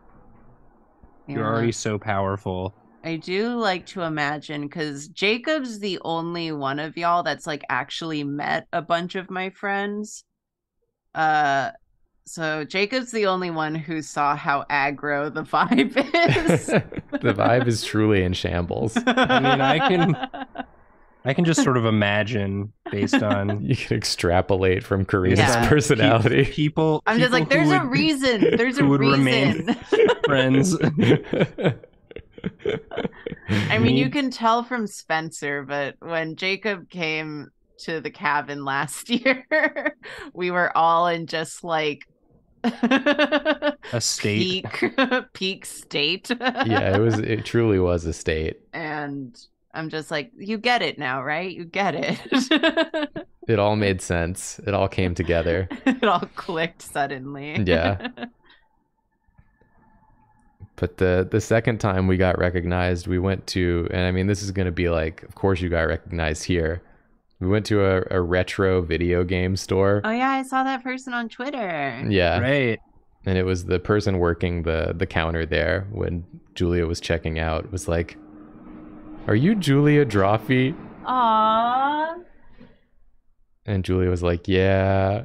You're already so powerful. I do like to imagine because Jacob's the only one of y'all that's like actually met a bunch of my friends. Uh, so Jacob's the only one who saw how aggro the vibe is. the vibe is truly in shambles I mean, I can- I can just sort of imagine based on you can extrapolate from karina's Yeah. pe- personality people. I'm just like, there's a would- reason. There's a who would remain reason. friends. I mean, you can tell from Spencer, but when Jacob came to the cabin last year, we were all in just like a state. peak peak state. yeah it was it truly was a state and I'm just like, you get it now, right? You get it. it all made sense it all came together it all clicked suddenly. Yeah. But the the second time we got recognized, we went to, and I mean, this is going to be like, of course, you got recognized here. We went to a, a retro video game store. Oh yeah, I saw that person on Twitter. yeah, Right. and it was the person working the the counter there when Julia was checking out. Was like, "Are you Julia Drawfee?" Aww. And Julia was like, "Yeah."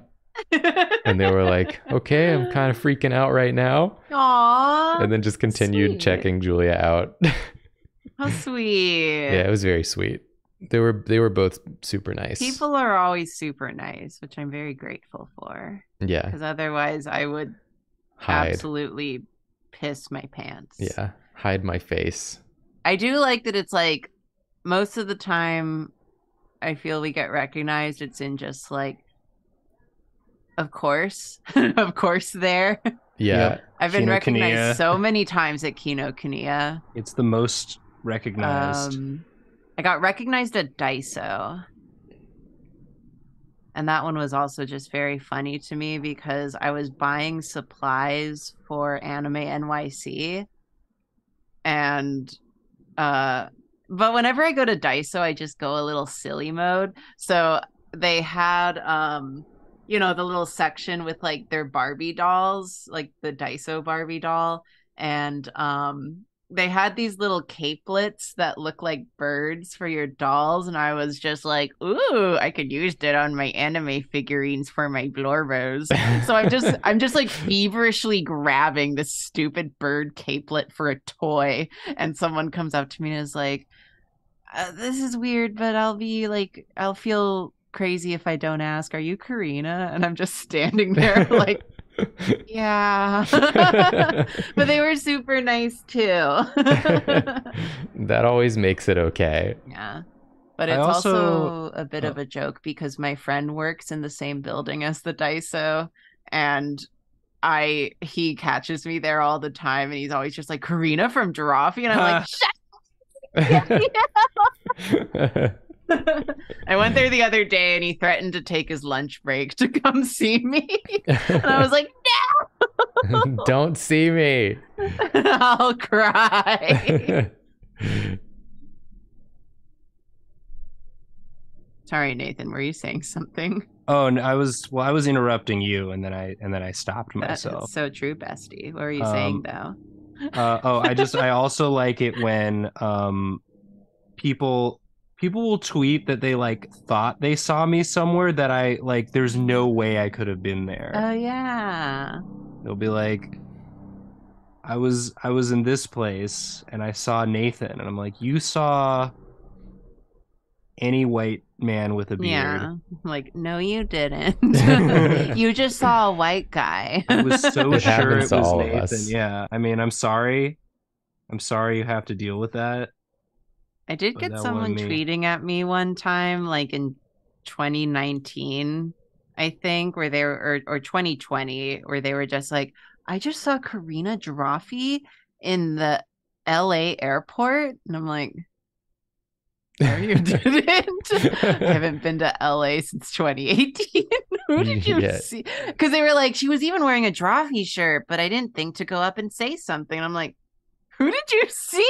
And they were like, "Okay, I'm kind of freaking out right now." Aww. And then just continued sweet. checking Julia out. How sweet. yeah, it was very sweet. They were they were both super nice. People are always super nice, which I'm very grateful for. yeah, Because otherwise, I would hide. absolutely piss my pants. Yeah, hide my face. I do like that it's like most of the time I feel we get recognized, it's in just like, of course, of course, there. Yeah, I've been Kinokuniya. recognized so many times at Kinokuniya. It's the most recognized. Um, I got recognized at Daiso. And that one was also just very funny to me because I was buying supplies for Anime NYC. And uh but whenever I go to Daiso, I just go a little silly mode. So they had um you know the little section with like their Barbie dolls, like the Daiso Barbie doll and um they had these little capelets that look like birds for your dolls and i was just like ooh i could use that on my anime figurines for my blorbos so i'm just i'm just like feverishly grabbing this stupid bird capelet for a toy and someone comes up to me and is like uh, this is weird but i'll be like i'll feel crazy if i don't ask are you karina and i'm just standing there like yeah. but they were super nice too. that always makes it okay. yeah. But it's also, also- a bit oh. of a joke because my friend works in the same building as the Daiso and I he catches me there all the time and he's always just like Karina from Drawfee and I'm like shut I went there the other day and he threatened to take his lunch break to come see me. And I was like, no. Don't see me. I'll cry. Sorry, Nathan, were you saying something? Oh, no, I was well. I was interrupting you, and then I and then I stopped That's myself. so true, bestie. What were you saying Um, though? uh, oh, I just I also like it when um people people will tweet that they like thought they saw me somewhere that I like. There's no way I could have been there. Oh yeah. They'll be like, I was I was in this place and I saw Nathan, and I'm like, you saw any white man with a beard. Yeah. Like, no, you didn't. you just saw a white guy. I was so It sure it was Nathan. us. Yeah, I mean, I'm sorry. I'm sorry you have to deal with that. I did But get someone tweeting at me one time, like in 2019, I think, where they were, or, or 2020, where they were just like, I just saw Karina Drawfee in the LA airport. And I'm like, no, you didn't. I haven't been to LA since 2018. Who did you Yeah. see? Because they were like, she was even wearing a Drawfee shirt, but I didn't think to go up and say something. I'm like, who did you see?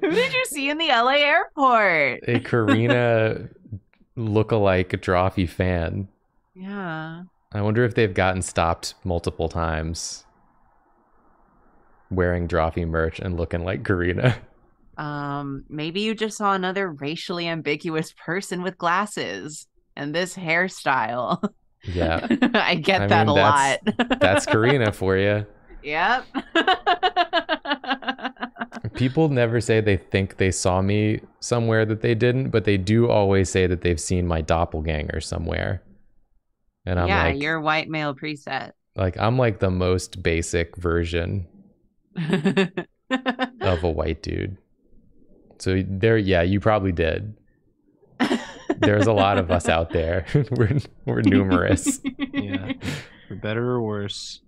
Who did you see in the LA airport? a Karina look-alike Drawfee fan. Yeah. I wonder if they've gotten stopped multiple times wearing Drawfee merch and looking like Karina. Um, maybe you just saw another racially ambiguous person with glasses and this hairstyle. Yeah, I get I that mean, a that's- lot. that's Karina for you. Yep. People never say they think they saw me somewhere that they didn't, but they do always say that they've seen my doppelganger somewhere. And I'm yeah, like, your white male preset. like I'm like the most basic version of a white dude. So there, yeah, you probably did. There's a lot of us out there. we're we're numerous. Yeah, for better or worse.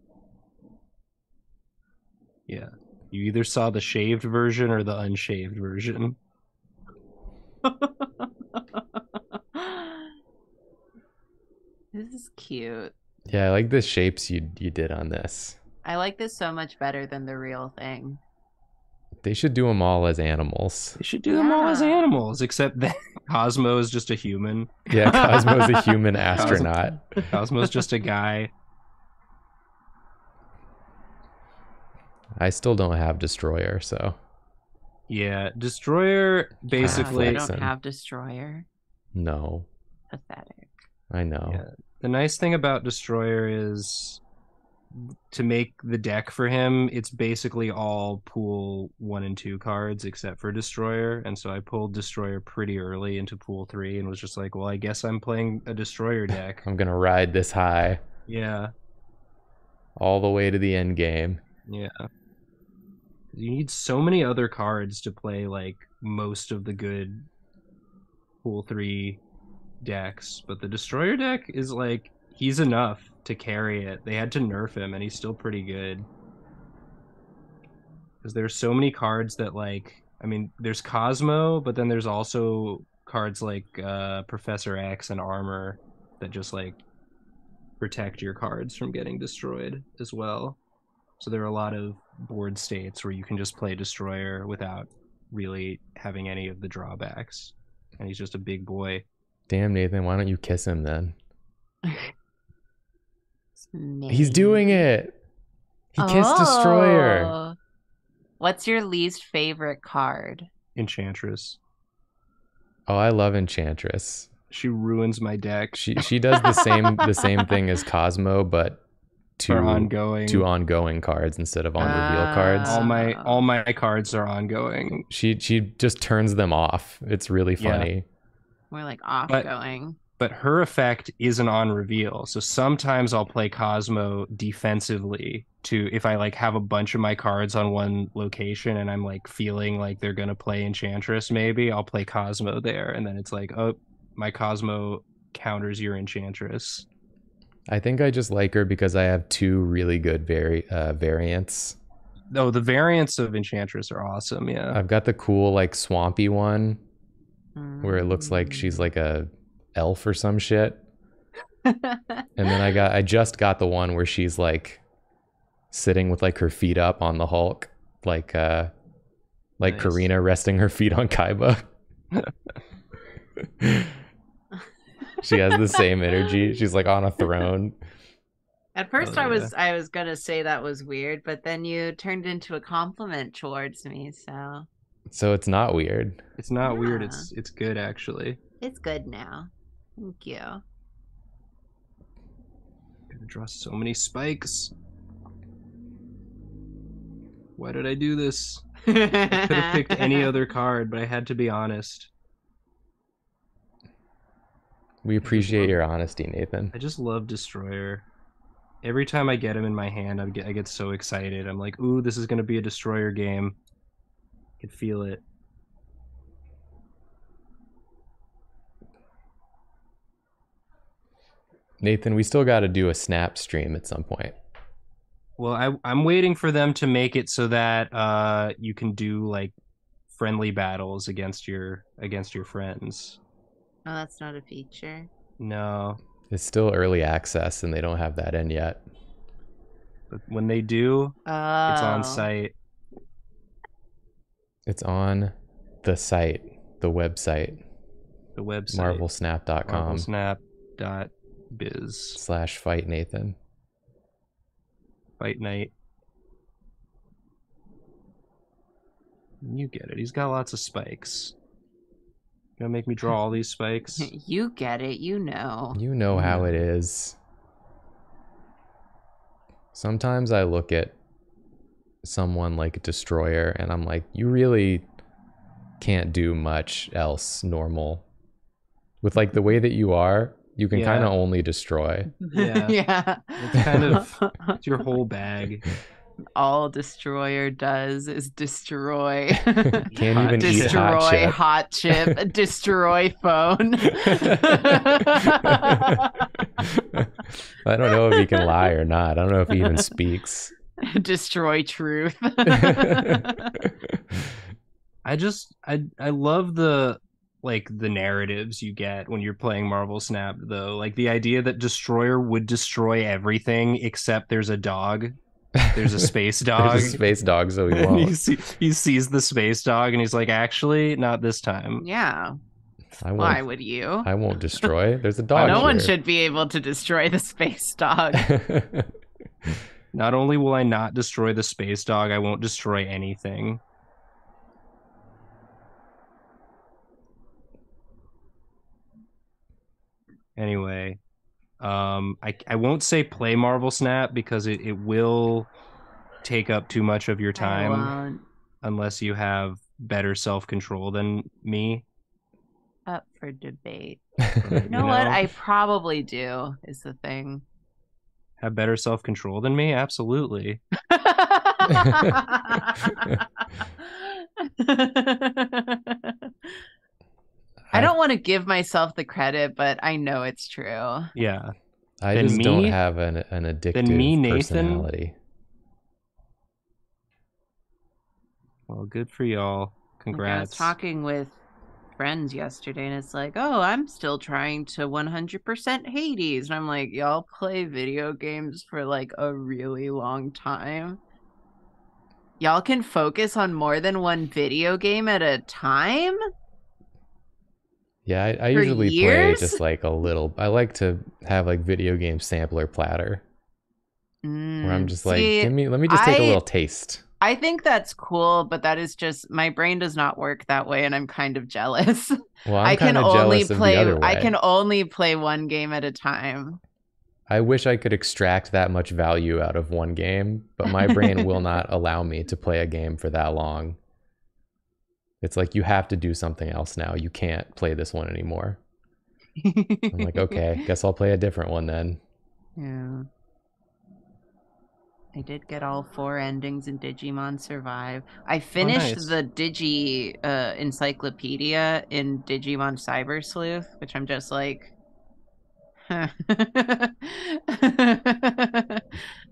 Yeah, you either saw the shaved version or the unshaved version. this is cute. Yeah, I like the shapes you you did on this. I like this so much better than the real thing. They should do them all as animals. They should do them all as animals, except that Cosmo is just a human. Yeah, Cosmo's a human astronaut. Cosmo's just a guy. I still don't have Destroyer, so Yeah, Destroyer God, basically. I don't have destroyer. no. Pathetic. I know. Yeah. The nice thing about Destroyer is to make the deck for him, it's basically all pool one and two cards except for Destroyer. And so I pulled Destroyer pretty early into pool three and was just like, well, I guess I'm playing a Destroyer deck. I'm gonna ride this high yeah, all the way to the end game. yeah. You need so many other cards to play like most of the good pool three decks, but the Destroyer deck is like he's enough to carry it. They had to nerf him, and he's still pretty good. Because there's so many cards that like, I mean, there's Cosmo, but then there's also cards like uh, Professor X and Armor that just like protect your cards from getting destroyed as well. So there are a lot of board states where you can just play Destroyer without really having any of the drawbacks. And he's just a big boy. Damn Nathan, why don't you kiss him then? He's doing it. He kissed oh. Destroyer. Oh. What's your least favorite card? Enchantress. Oh, I love Enchantress. She ruins my deck. She she does the same the same thing as Cosmo, but two for ongoing. two ongoing cards instead of on reveal cards. all my Ah. all my cards are ongoing. She she just turns them off. It's really Yeah. funny. More like off But- going. But her effect isn't on reveal. So sometimes I'll play Cosmo defensively to if I like have a bunch of my cards on one location and I'm like feeling like they're gonna play Enchantress, maybe I'll play Cosmo there, and then it's like, oh, my Cosmo counters your Enchantress. I think I just like her because I have two really good vari- uh, variants. Oh, the variants of Enchantress are awesome. Yeah. I've got the cool like swampy one where it looks like she's like a elf or some shit. And then I got I just got the one where she's like sitting with like her feet up on the Hulk, like uh like Nice. Karina resting her feet on Kaiba. she has the same energy. She's like on a throne. At first, Oh, I yeah. was I was gonna say that was weird, but then you turned into a compliment towards me. So So it's not weird. It's not weird. It's it's good actually. it's good now. Thank you. Gotta draw so many spikes. Why did I do this? I could have picked any other card, but I had to be honest. We appreciate your honesty, Nathan. I just love Destroyer. Every time I get him in my hand, I get I get so excited. I'm like, ooh, this is gonna be a Destroyer game. I can feel it. Nathan, we still got to do a snap stream at some point. Well, I I'm waiting for them to make it so that uh you can do like friendly battles against your against your friends. Oh, that's not a feature. No, It's still early access and they don't have that in yet. but when they do, Oh, it's on oh. site. It's on the site, the website, The website marvelsnap.com marvelsnap.biz slash fight Nathan. fight night. You get it. He's got lots of spikes. Gonna make me draw all these spikes. you get it. You know. You know how it is. Sometimes I look at someone like a Destroyer and I'm like, you really can't do much else normal. With like the way that you are, you can Yeah. kind of only destroy. Yeah. yeah. It's kind of- It's your whole bag. All destroyer does is destroy. Can't even eat destroy hot chip. hot chip, destroy phone. I don't know if he can lie or not. I don't know if he even speaks. destroy truth. I just I I love the like the narratives you get when you're playing Marvel Snap though. Like the idea that Destroyer would destroy everything except there's a dog. There's a space dog. There's a space dog, so he and he, won't. see, he sees the space dog and he's like, actually, not this time. yeah. I Why won't. would you? I won't destroy. There's a dog. no one should be able to destroy the space dog. Not only will I not destroy the space dog, I won't destroy anything. Anyway, um, I I won't say play Marvel Snap because it, it will take up too much of your time unless you have better self control than me. Up for debate. You You know what? I probably do. Is the thing. Have better self control than me? Absolutely. I don't want to give myself the credit, but I know it's true. Yeah. I Then just don't have an an addictive me, Nathan? personality. Well, good for y'all. Like, I was Congrats. talking with friends yesterday, and it's like, oh, I'm still trying to 100% Hades. And I'm like, y'all play video games for like a really long time. Y'all can focus on more than one video game at a time? Yeah, I, I usually years? play just like a little. I like to have like video game sampler platter where I'm Mm, just like, see, give me, let me just take a I- little taste. I think that's cool, but that is just my brain does not work that way, and I'm kind of jealous. Well, I'm I can only play. the other way. I can only play one game at a time. I wish I could extract that much value out of one game, but my brain will not allow me to play a game for that long. It's like you have to do something else now. You can't play this one anymore. I'm like, okay, guess I'll play a different one then. Yeah. I did get all four endings in Digimon Survive. I finished nice. the Digi uh, encyclopedia in Digimon Cyber Sleuth, which I'm just like. I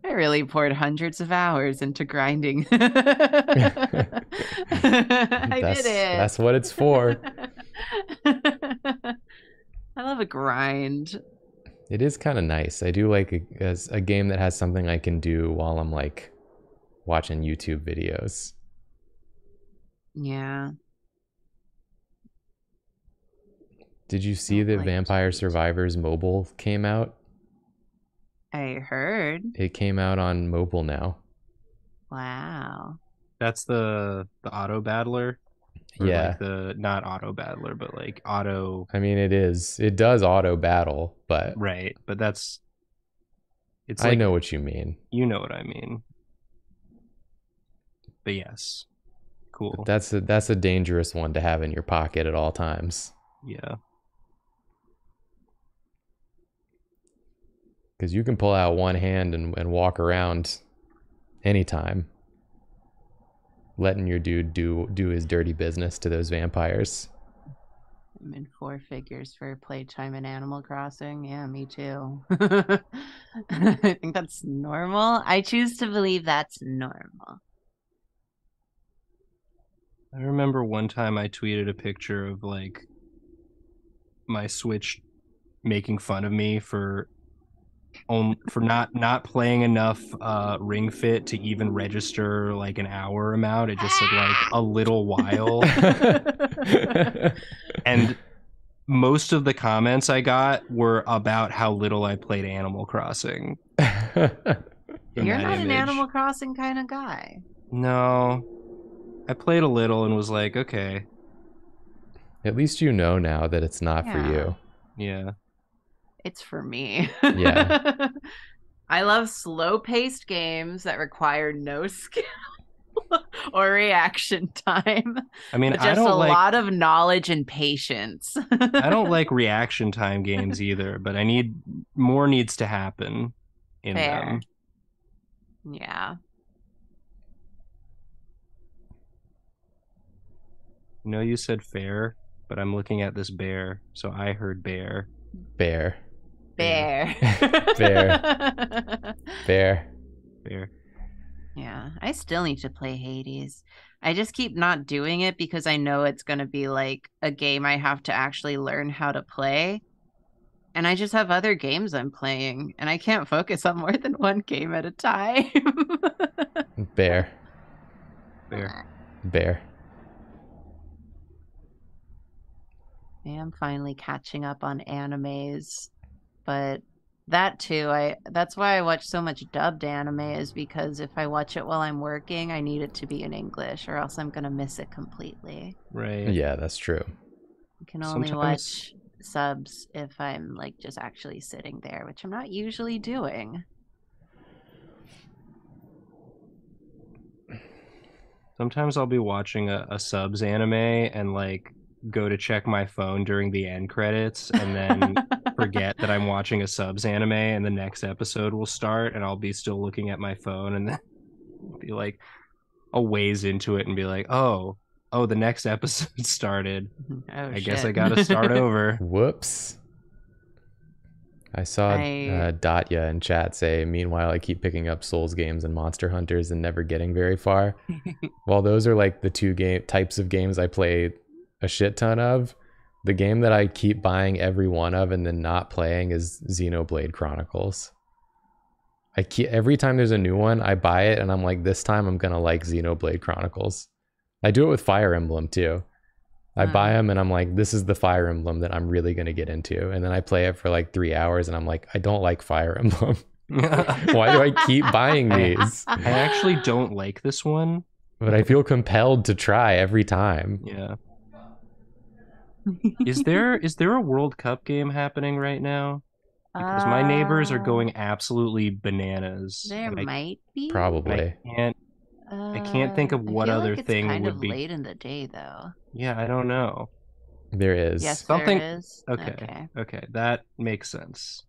really poured hundreds of hours into grinding. I that's, did it. That's what it's for. I love a grind. It is kind of nice. I do like a, as a game that has something I can do while I'm like watching YouTube videos. Yeah. Did you see Don't that like Vampire YouTube. Survivors mobile came out? I heard. It came out on mobile now. Wow. That's the the auto battler. Yeah. Like the not auto battler, but like auto I mean, it is. It does auto battle, but right. But that's it's I know what you mean. you know what I mean. But yes. Cool. But that's a that's a dangerous one to have in your pocket at all times yeah. Because you can pull out one hand and, and walk around anytime, letting your dude do do his dirty business to those vampires. I'm in four figures for playtime in Animal Crossing. Yeah, me too. I think that's normal. I choose to believe that's normal. I remember one time I tweeted a picture of like my Switch making fun of me for on for not not playing enough uh Ring Fit to even register like an hour amount. It just said like a little while. and most of the comments I got were about how little I played Animal Crossing. You're that not an. Animal Crossing kind of guy. No. I played a little and was like, okay, At least you know now that it's not for you. yeah. It's for me. Yeah. I love slow paced games that require no skill or reaction time. I mean, but I just a don't like lot of knowledge and patience. I don't like reaction time games either, but I need more needs to happen in Fair. them. Yeah. You know, you said fair, but I'm looking at this bear, so I heard bear. Bear, Bear. Bear. bear. Bear. Yeah, I still need to play Hades. I just keep not doing it because I know it's going to be like a game I have to actually learn how to play. And I just have other games I'm playing, and I can't focus on more than one game at a time. Bear. Bear. Bear. I am finally catching up on animes, but that too, I that's why I watch so much dubbed anime is because if I watch it while I'm working, I need it to be in English or else I'm gonna miss it completely. Right. Yeah, that's true. I can only Sometimes- watch subs if I'm like just actually sitting there, which I'm not usually doing. Sometimes I'll be watching a, a subs anime and like go to check my phone during the end credits and then forget that I'm watching a subs anime and the next episode will start and I'll be still looking at my phone and then be like a ways into it and be like, oh, oh, the next episode started. oh, I guess I gotta start over. Whoops. I saw I- Uh, Datya in chat say, meanwhile, I keep picking up Souls games and Monster Hunters and never getting very far. While those are like the two game types of games I play a shit ton of, the game that I keep buying every one of and then not playing is Xenoblade Chronicles. I keep, every time there's a new one, I buy it and I'm like, this time I'm gonna like Xenoblade Chronicles. I do it with Fire Emblem too. I buy Hmm. them and I'm like, this is the Fire Emblem that I'm really gonna get into, and then I play it for like three hours and I'm like, I don't like Fire Emblem. Why do I keep buying these? I actually don't like this one. But I feel compelled to try every time. Yeah. Is there is there a World Cup game happening right now? Because my neighbors are Uh, going absolutely bananas. There and I- might be. Probably. I can't. can't think of Uh, I what feel other like it's thing kind would of be- late in the day though. Yeah, I don't know. There is. Yes, Something- there is. Okay. okay. Okay, that makes sense.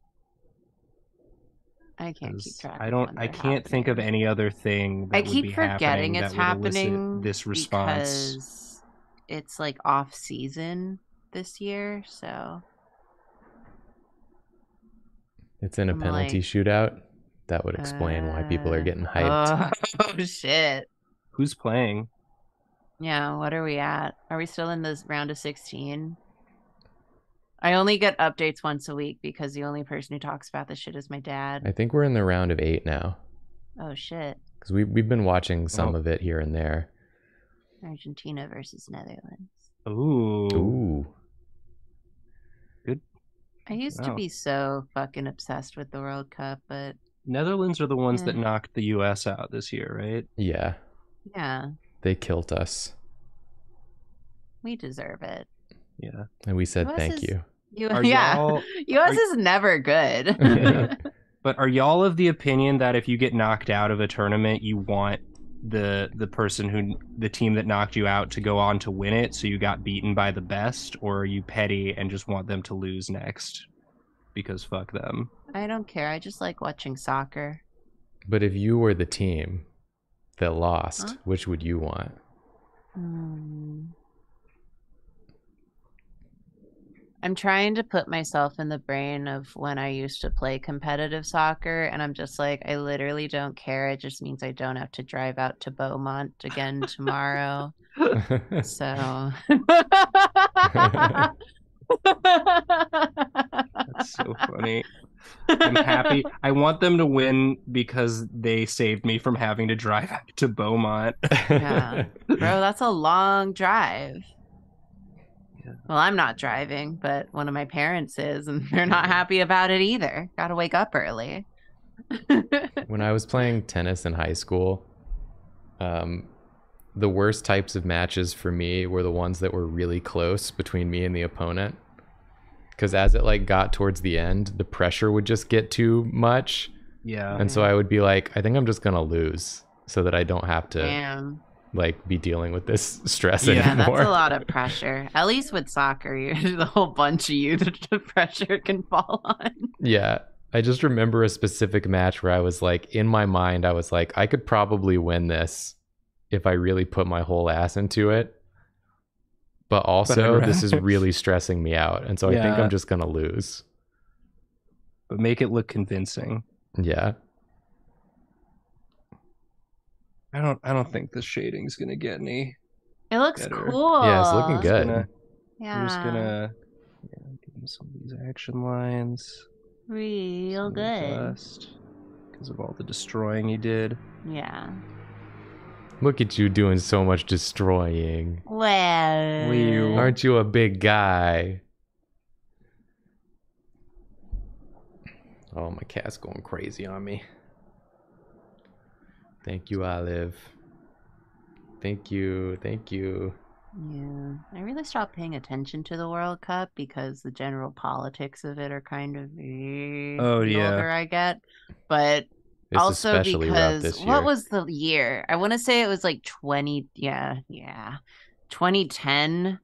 I can't keep 'cause track. I don't. I can't think of any other thing. That I would keep be forgetting happening it's that happening This response. Because it's like off season this year, so It's in a I'm penalty like, shootout. That would explain why people are uh, getting hyped. Oh shit. Who's playing? Yeah, what are we at? Are we still in this round of 16? I only get updates once a week because the only person who talks about this shit is my dad. I think we're in the round of eight now Oh shit. because we we've been watching some Oh. of it here and there. Argentina versus Netherlands. Ooh. Ooh, I used to be so fucking obsessed with the World Cup, but Netherlands are the ones that knocked the U.S. out this year, right? yeah, yeah, they killed us, we deserve it. Yeah. and we said US thank is- you. You, Are yeah, y'all- US are- is never good. Yeah. But are y'all of the opinion that if you get knocked out of a tournament, you want the the person who the team that knocked you out to go on to win it, so you got beaten by the best, or are you petty and just want them to lose next because fuck them? I don't care. I just like watching soccer. But if you were the team that lost, Huh? which would you want? Hmm. I'm trying to put myself in the brain of when I used to play competitive soccer, and I'm just like, I literally don't care. It just means I don't have to drive out to Beaumont again tomorrow. So. That's so funny. I'm happy. I want them to win because they saved me from having to drive to Beaumont. Yeah. Bro, that's a long drive. Yeah. Well, I'm not driving, but one of my parents is, and they're not happy about it either. Gotta wake up early. when I was playing tennis in high school, um, the worst types of matches for me were the ones that were really close between me and the opponent. Because as it like got towards the end, the pressure would just get too much, Yeah. and so I would be like, I think I'm just gonna lose, so that I don't have to Damn. Like be dealing with this stress Yeah, Yeah, anymore. that's a lot of pressure. At least with soccer, you're the whole bunch of you that the pressure can fall on. Yeah. I just remember a specific match where I was like, in my mind, I was like, I could probably win this if I really put my whole ass into it. But also, I'd this is really stressing me out. And so I think I'm just going to lose. but make it look convincing. Yeah. I don't I don't think the shading's gonna get any. It looks Better. cool. Yeah, it's looking Just good. gonna- Yeah, I'm just gonna yeah, give him some of these action lines. real good. Because of all the destroying he did. Yeah. Look at you doing so much destroying. Well, Wee- Aren't you a big guy? Oh, my cat's going crazy on me. Thank you, Olive. Thank you. Thank you. Yeah, I really stopped paying attention to the World Cup because the general politics of it are kind of eh, Oh, the yeah. older I get. But It's also because what was the year? I want to say it was like 20 yeah, yeah. 2010.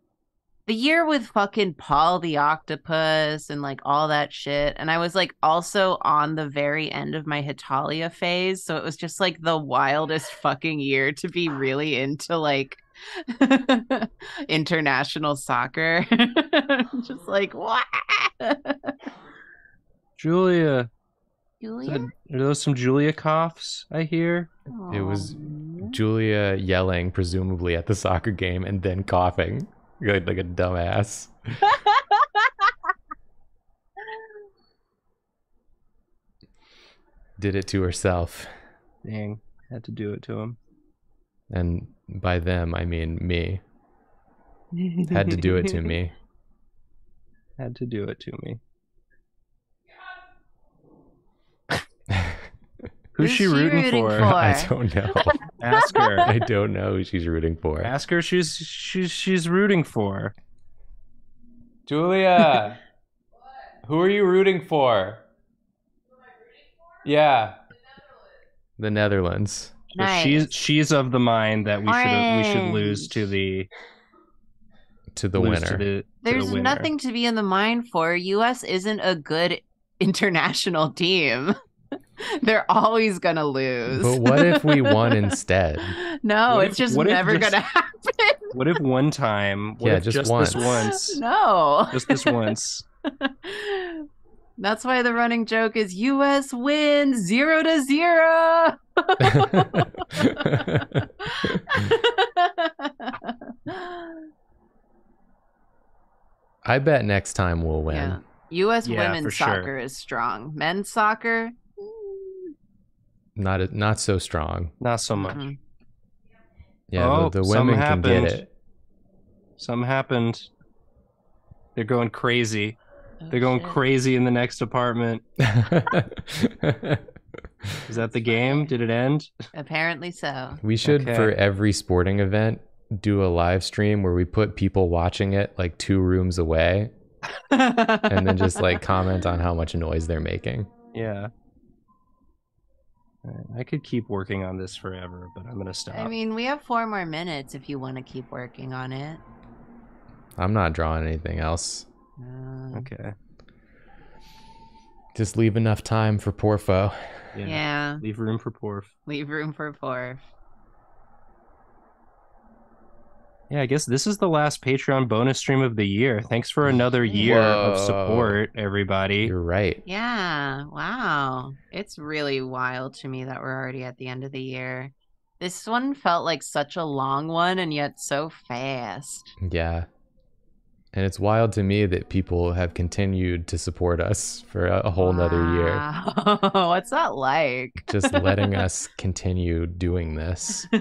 The year with fucking Paul the Octopus and like all that shit. And I was like also on the very end of my Hetalia phase, so it was just like the wildest fucking year to be really into like international soccer. just like what? Julia. Julia? that- Are those some Julia coughs I hear? It was Julia yelling, presumably at the soccer game, and then coughing like, like a dumbass. Did it to herself. Dang. Had to do it to him. And by them, I mean me. Had to do it to me. Had to do it to me. Who's Who's she she rooting, rooting for? for? I don't know. Ask her. I don't know who she's rooting for. Ask her she's she's she's rooting for. Julia, who are you rooting for? Yeah. The Netherlands. So Nice. she's she's of the mind that we should we should lose to the To the winner. To the, to the There's winner. nothing to be in the mind for. US isn't a good international team. They're always gonna lose. But what if we won instead? No, What it's if- just never just- gonna happen. What if one time? What Yeah, if just just, once. this once. No. Just this once. That's why the running joke is US wins zero to zero. I bet next time we'll win. Yeah. U.S. Yeah, for women's sure. soccer is strong. Men's soccer, Not not so strong. Not so much. mm, Yeah, Oh, the, the women can get happened. it. Something happened. They're going crazy. oh, They're going shit. crazy in the next apartment. Is that the game? Did it end? Apparently so. we should Okay. for every sporting event do a live stream where we put people watching it like two rooms away and then just like comment on how much noise they're making. Yeah. Alright, I could keep working on this forever, but I'm gonna stop. I mean, we have four more minutes if you want to keep working on it. I'm not drawing anything else. Uh, okay. Just leave enough time for Porfo. Yeah. yeah. Leave room for Porf. leave room for Porf. Yeah, I guess this is the last Patreon bonus stream of the year. Thanks for another year of support, everybody. You're right. Yeah, wow. It's really wild to me that we're already at the end of the year. This one felt like such a long one and yet so fast. Yeah. And it's wild to me that people have continued to support us for a, a whole nother year. What's that like? Just letting us continue doing this.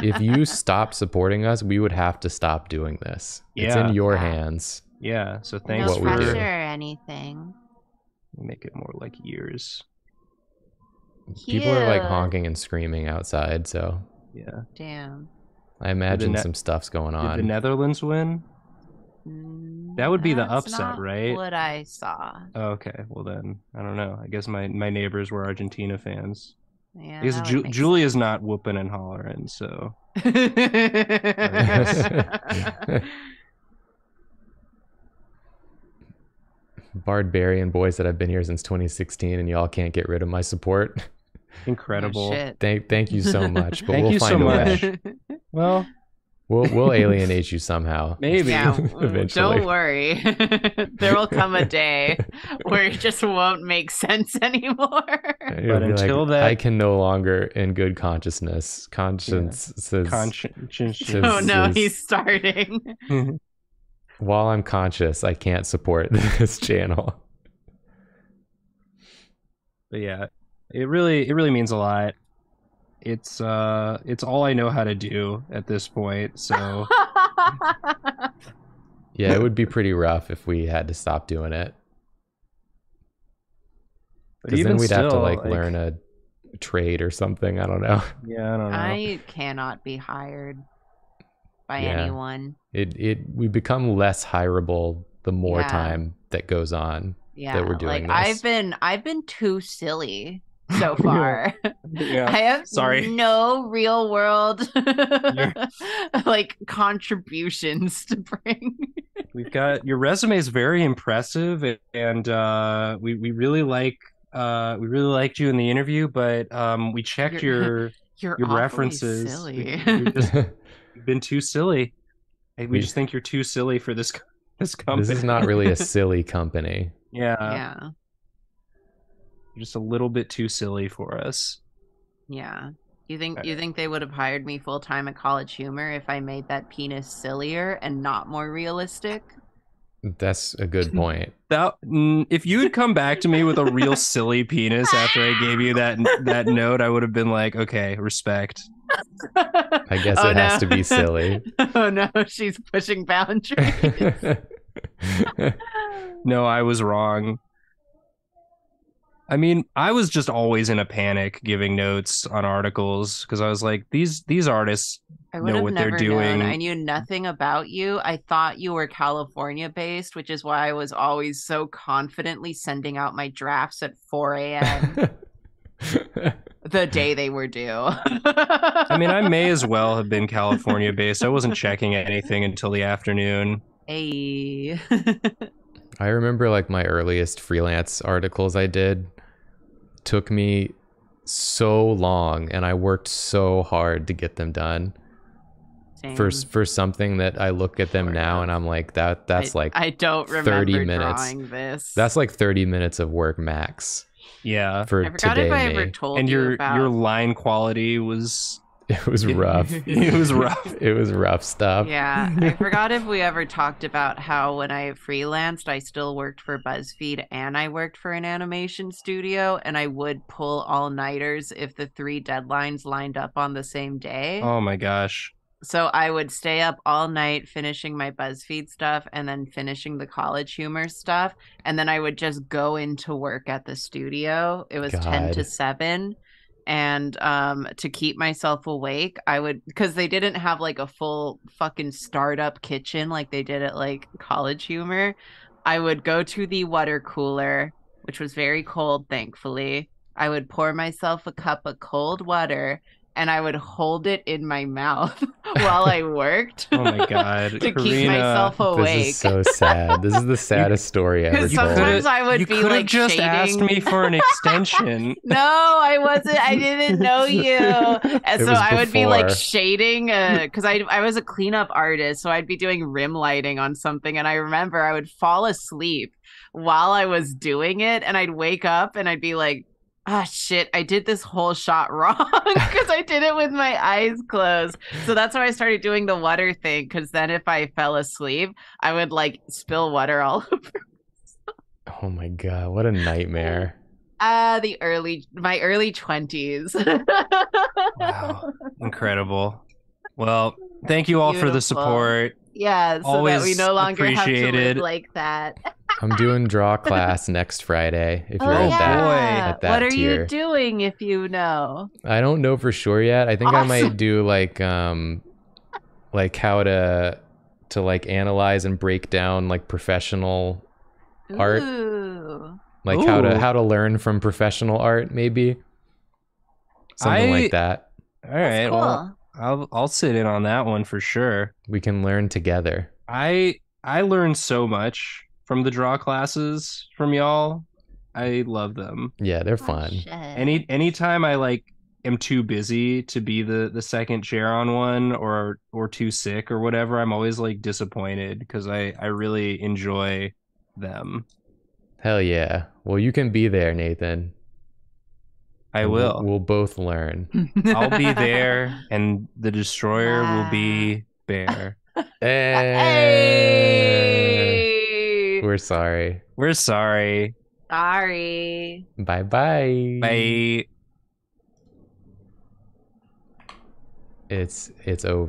If you stop supporting us, we would have to stop doing this. It's in your Yeah. hands. Yeah, so thanks no what we do. pressure or anything. make it more like years. People are like honking and screaming outside, so Yeah. Damn. I imagine Ne- some stuff's going on. Did the. Netherlands win? That would be the upset, not right? What I saw. Oh, okay, well then I don't know. I guess my my neighbors were Argentina fans. Yeah. I guess that would Ju- make Julia's not whooping and hollering, so sense. Barbarian boys that I've been here since 2016 and y'all can't get rid of my support. incredible. Oh. Thank thank you so much. But Thank we'll you so a much. way. Well, We'll we'll alienate you somehow. maybe. Yeah, Eventually. don't worry. there will come a day where it just won't make sense anymore. But be like, until that- I can no longer, in good consciousness, conscience says, Conscience. Oh no, he's starting. Mm-hmm. while I'm conscious, I can't support this channel. but yeah, it really it really means a lot. It's uh it's all I know how to do at this point. So Yeah, it would be pretty rough if we had to stop doing it. Because then we'd have to still, like, learn a trade or something. I don't know. Yeah, I don't know. I cannot be hired by Yeah. anyone. It it we become less hireable the more Yeah. time that goes on. Yeah, we're doing like this. I've been I've been too silly so far. Yeah. I have sorry. no real world You're- like contributions to bring. We've got your resume is very impressive, and uh, we we really like uh, we really liked you in the interview. But um, we checked You're- your You're your references. Silly. You're just you've been too silly. We We- just think you're too silly for this this company. this is not really a silly company. yeah, yeah, you're just a little bit too silly for us. yeah. You think you think they would have hired me full time at College Humor if I made that penis sillier and not more realistic? That's a good point. That if you had come back to me with a real silly penis after I gave you that that note, I would have been like, okay, respect. I guess Oh, it has to be silly. oh no, she's pushing boundaries. No, I was wrong. I mean, I was just always in a panic giving notes on articles because I was like, these these artists. I know what they're doing. known. I knew nothing about you. I thought you were California based, which is why I was always so confidently sending out my drafts at 4 a.m. the day they were due. I mean, I may as well have been California based. I wasn't checking anything until the afternoon. Hey. I remember like my earliest freelance articles I did took me so long and I worked so hard to get them done for Same. for something that I look at them Fair now and. I'm like that that's I, like I don't remember 30 remember minutes. drawing this. that's like 30 minutes of work max Yeah, for I forgot today if I ever told and you your about. your line quality was It was rough. it was rough. It was rough stuff. Yeah, I forgot if we ever talked about how when I freelanced, I still worked for BuzzFeed and I worked for an animation studio, and I would pull all nighters if the three deadlines lined up on the same day. Oh my gosh. So I would stay up all night finishing my BuzzFeed stuff and then finishing the college humor stuff. And then I would just go into work at the studio. It was 10 to 7. And um, to keep myself awake, I would, because they didn't have like a full fucking startup kitchen like they did at like college humor. I would go to the water cooler, which was very cold, thankfully. I would pour myself a cup of cold water and I would hold it in my mouth while I worked Oh my god. to keep Karina, myself awake. This is so sad. This is the saddest story ever Because You told. sometimes coulda- I would you be coulda like just shading. asked me for an extension. No, I wasn't. I didn't know you. And It so I would be like shading because I I was a cleanup artist, so I'd be doing rim lighting on something, and I remember I would fall asleep while I was doing it, and I'd wake up and I'd be like. Ah shit! I did this whole shot wrong because I did it with my eyes closed. So that's why I started doing the water thing. Because then, if I fell asleep, I would like spill water all over oh my god, what a nightmare. Ah, the early my early twenties. Wow. Incredible. Well, thank you all for the support. Yeah, so that we no longer have to live like that. I'm doing draw class next Friday. If you're Oh, at that, at that what are tier. you doing if you know? I don't know for sure yet. I think I might do like um like how to to like analyze and break down like professional Art. Ooh. like how to how to learn from professional art maybe. Something I- like that. All right. Cool. Well, I'll I'll sit in on that one for sure. We can learn together. I I learned so much from the draw classes from y'all. I love them. Yeah, they're Oh, fun. shit. Any anytime I like am too busy to be the the second chair on one or or too sick or whatever, I'm always like disappointed because I I really enjoy them. Hell yeah. Well, you can be there, Nathan. I And we'll- We'll both learn. I'll be there, and the destroyer will be bear. Eh. Hey. We're sorry. We're sorry. Sorry. Bye bye. Bye. It's it's over.